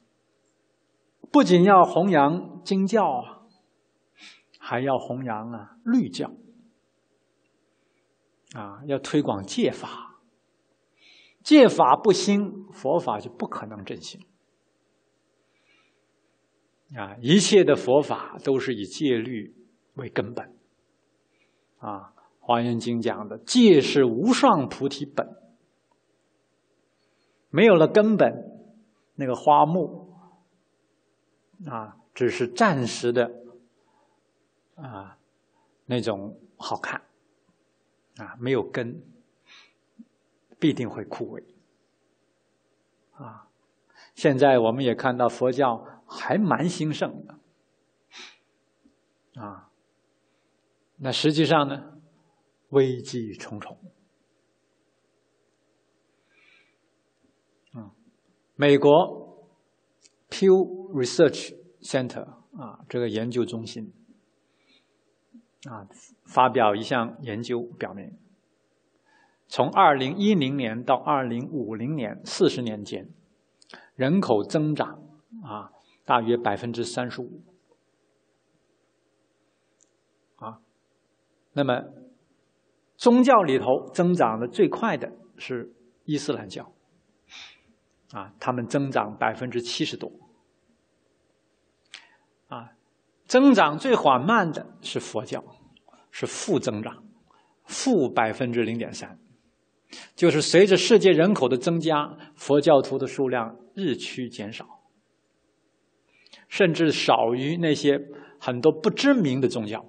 不仅要弘扬经教啊，还要弘扬啊律教，啊，要推广戒法，戒法不兴，佛法就不可能振兴。啊，一切的佛法都是以戒律为根本。啊，《华严经》讲的戒是无上菩提本，没有了根本，那个花木啊，只是暂时的啊那种好看啊，没有根，必定会枯萎。啊，现在我们也看到佛教。还蛮兴盛的，啊，那实际上呢，危机重重。嗯，美国 Pew Research Center 啊，这个研究中心啊，发表一项研究表明，从二零一零年到二零五零年四十年间，人口增长啊。大约百分之三十五，啊，那么宗教里头增长的最快的是伊斯兰教，啊，他们增长百分之七十多，啊，增长最缓慢的是佛教，是负增长，负百分之零点三，就是随着世界人口的增加，佛教徒的数量日趋减少。甚至少于那些很多不知名的宗教，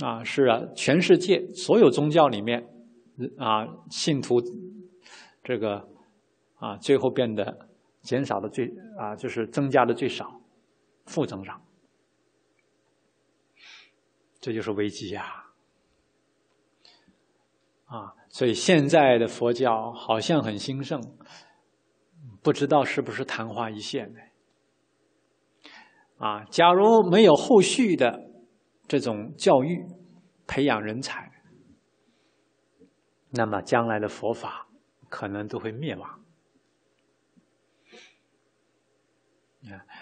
啊，是啊，全世界所有宗教里面，啊，信徒这个啊，最后变得减少的最啊，就是增加的最少，负增长，这就是危机呀！啊，所以现在的佛教好像很兴盛，不知道是不是昙花一现呢？啊，假如没有后续的这种教育、培养人才，那么将来的佛法可能都会灭亡。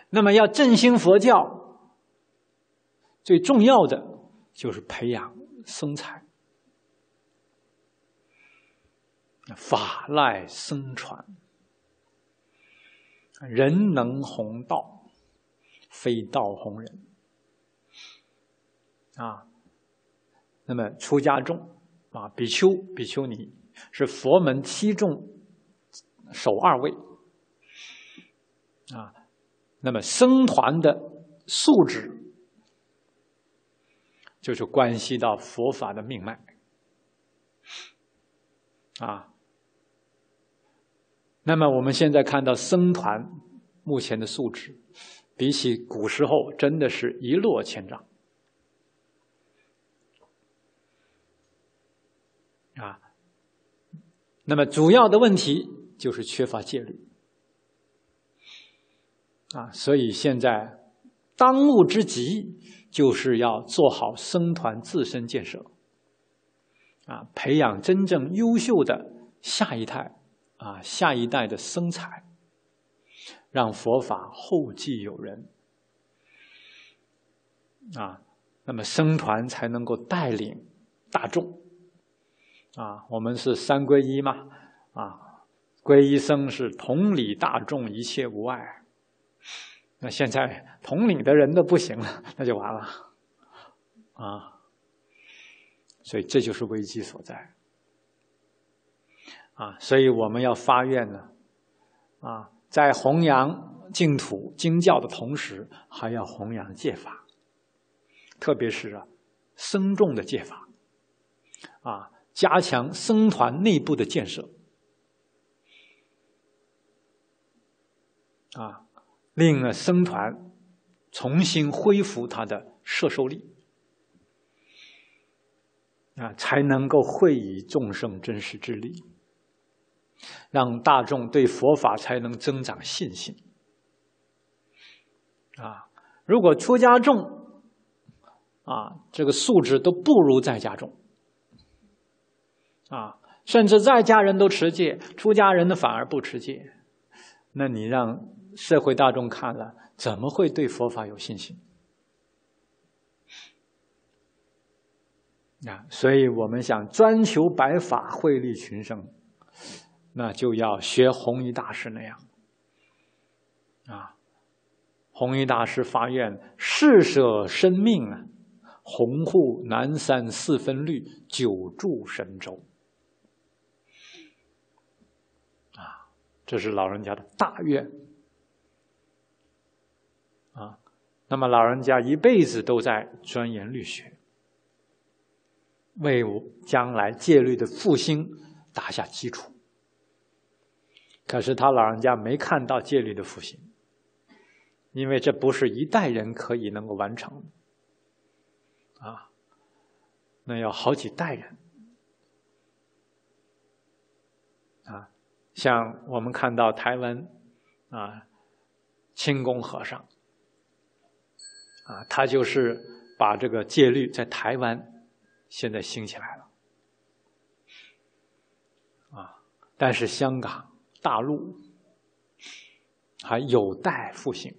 那么要振兴佛教，最重要的就是培养僧才，法赖僧传，人能弘道。非道红人啊，那么出家众啊，比丘、比丘尼是佛门七众首二位啊。那么僧团的素质，就是关系到佛法的命脉啊。那么我们现在看到僧团目前的素质。比起古时候，真的是一落千丈啊！那么主要的问题就是缺乏戒律啊，所以现在当务之急就是要做好僧团自身建设啊，培养真正优秀的下一代啊，下一代的僧才。让佛法后继有人啊，那么僧团才能够带领大众啊。我们是三皈依嘛啊，皈依僧是统理大众，一切无碍。那现在统领的人都不行了，那就完了啊。所以这就是危机所在啊。所以我们要发愿呢啊。在弘扬净土经教的同时，还要弘扬戒法，特别是啊僧众的戒法，啊加强僧团内部的建设，啊，令了僧团重新恢复它的摄受力，啊，才能够会以众生真实之力，让大众对佛法才能增长信心。啊，如果出家众，啊，这个素质都不如在家众。啊，甚至在家人都持戒，出家人的反而不持戒，那你让社会大众看了，怎么会对佛法有信心？啊，所以我们想专求白法，惠利群生，那就要学弘一大师那样。啊，弘一大师发愿，誓舍生命啊，弘护南山四分律，久住神州。啊这是老人家的大愿啊！那么老人家一辈子都在钻研律学，为将来戒律的复兴打下基础。可是他老人家没看到戒律的复兴，因为这不是一代人可以能够完成的啊！那要好几代人。啊像我们看到台湾，啊，清宫和尚，啊，他就是把这个戒律在台湾现在兴起来了，啊，但是香港、大陆还有待复兴，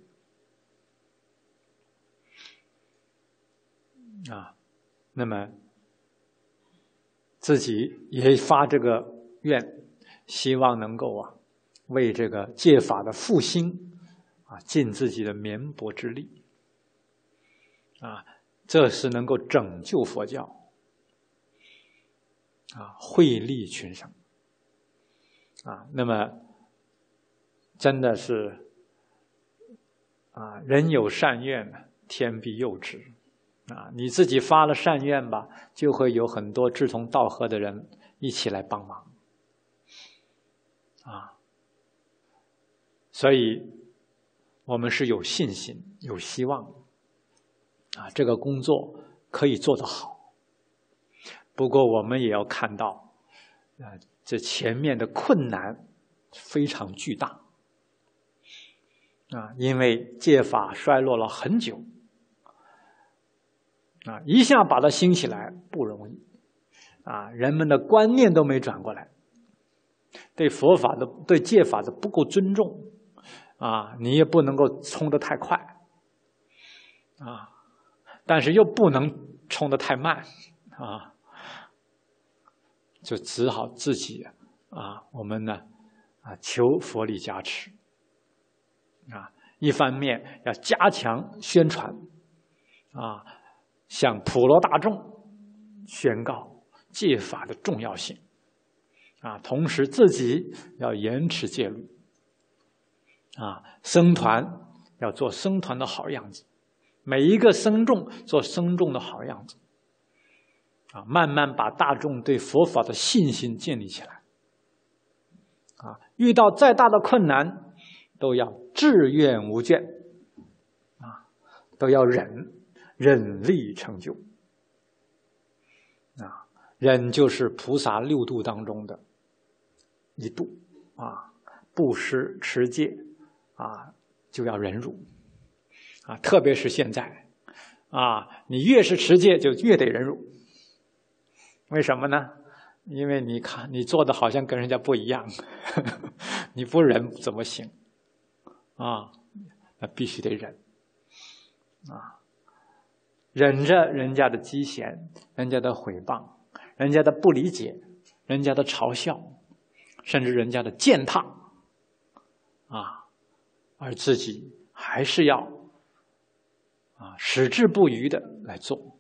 啊，那么自己也发这个愿。希望能够啊，为这个戒法的复兴啊，尽自己的绵薄之力啊，这是能够拯救佛教啊，惠利群生啊。那么，真的是啊，人有善愿，天必佑之啊。你自己发了善愿吧，就会有很多志同道合的人一起来帮忙。啊，所以，我们是有信心、有希望，啊，这个工作可以做得好。不过，我们也要看到，啊，这前面的困难非常巨大，啊，因为戒法衰落了很久，啊，一下把它兴起来不容易，啊，人们的观念都没转过来。对佛法的、对戒法的不够尊重，啊，你也不能够冲得太快，啊，但是又不能冲得太慢，啊，就只好自己啊，我们呢，啊，求佛力加持，啊，一方面要加强宣传，啊，向普罗大众宣告戒法的重要性。啊，同时自己要严持戒律，啊，僧团要做僧团的好样子，每一个僧众做僧众的好样子，啊，慢慢把大众对佛法的信心建立起来，啊，遇到再大的困难，都要志愿无倦，啊，都要忍，忍力成就，啊，忍就是菩萨六度当中的。一度啊，布施持戒啊，就要忍辱啊，特别是现在啊，你越是持戒，就越得忍辱。为什么呢？因为你看你做的好像跟人家不一样，你不忍怎么行啊？那必须得忍啊，忍着人家的讥嫌、人家的诽谤、人家的不理解、人家的嘲笑。甚至人家的践踏，啊，而自己还是要啊，矢志不渝的来做，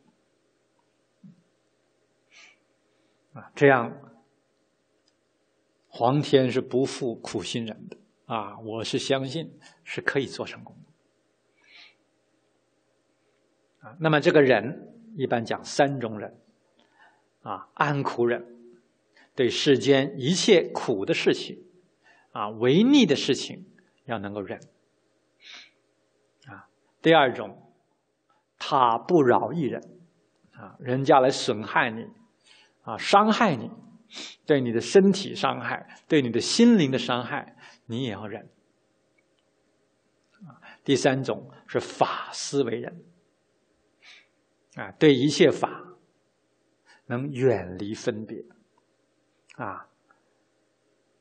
啊，这样皇天是不负苦心人的啊，我是相信是可以做成功的，啊，那么这个人一般讲三种人，啊，安苦忍，对世间一切苦的事情，啊，违逆的事情，要能够忍。啊，第二种，他不饶一人，啊，人家来损害你，啊，伤害你，对你的身体伤害，对你的心灵的伤害，你也要忍。第三种是法思为人，啊，对一切法能远离分别。啊，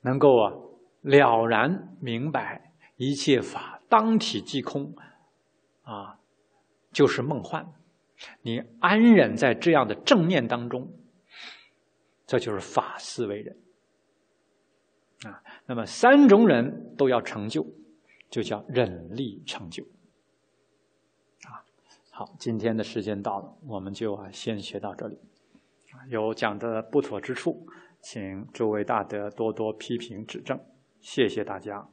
能够啊了然明白一切法当体即空，啊，就是梦幻。你安忍在这样的正念当中，这就是法思维人。啊，那么三种人都要成就，就叫忍力成就。啊，好，今天的时间到了，我们就啊先学到这里。有讲的不妥之处。请诸位大德多多批评指正，谢谢大家。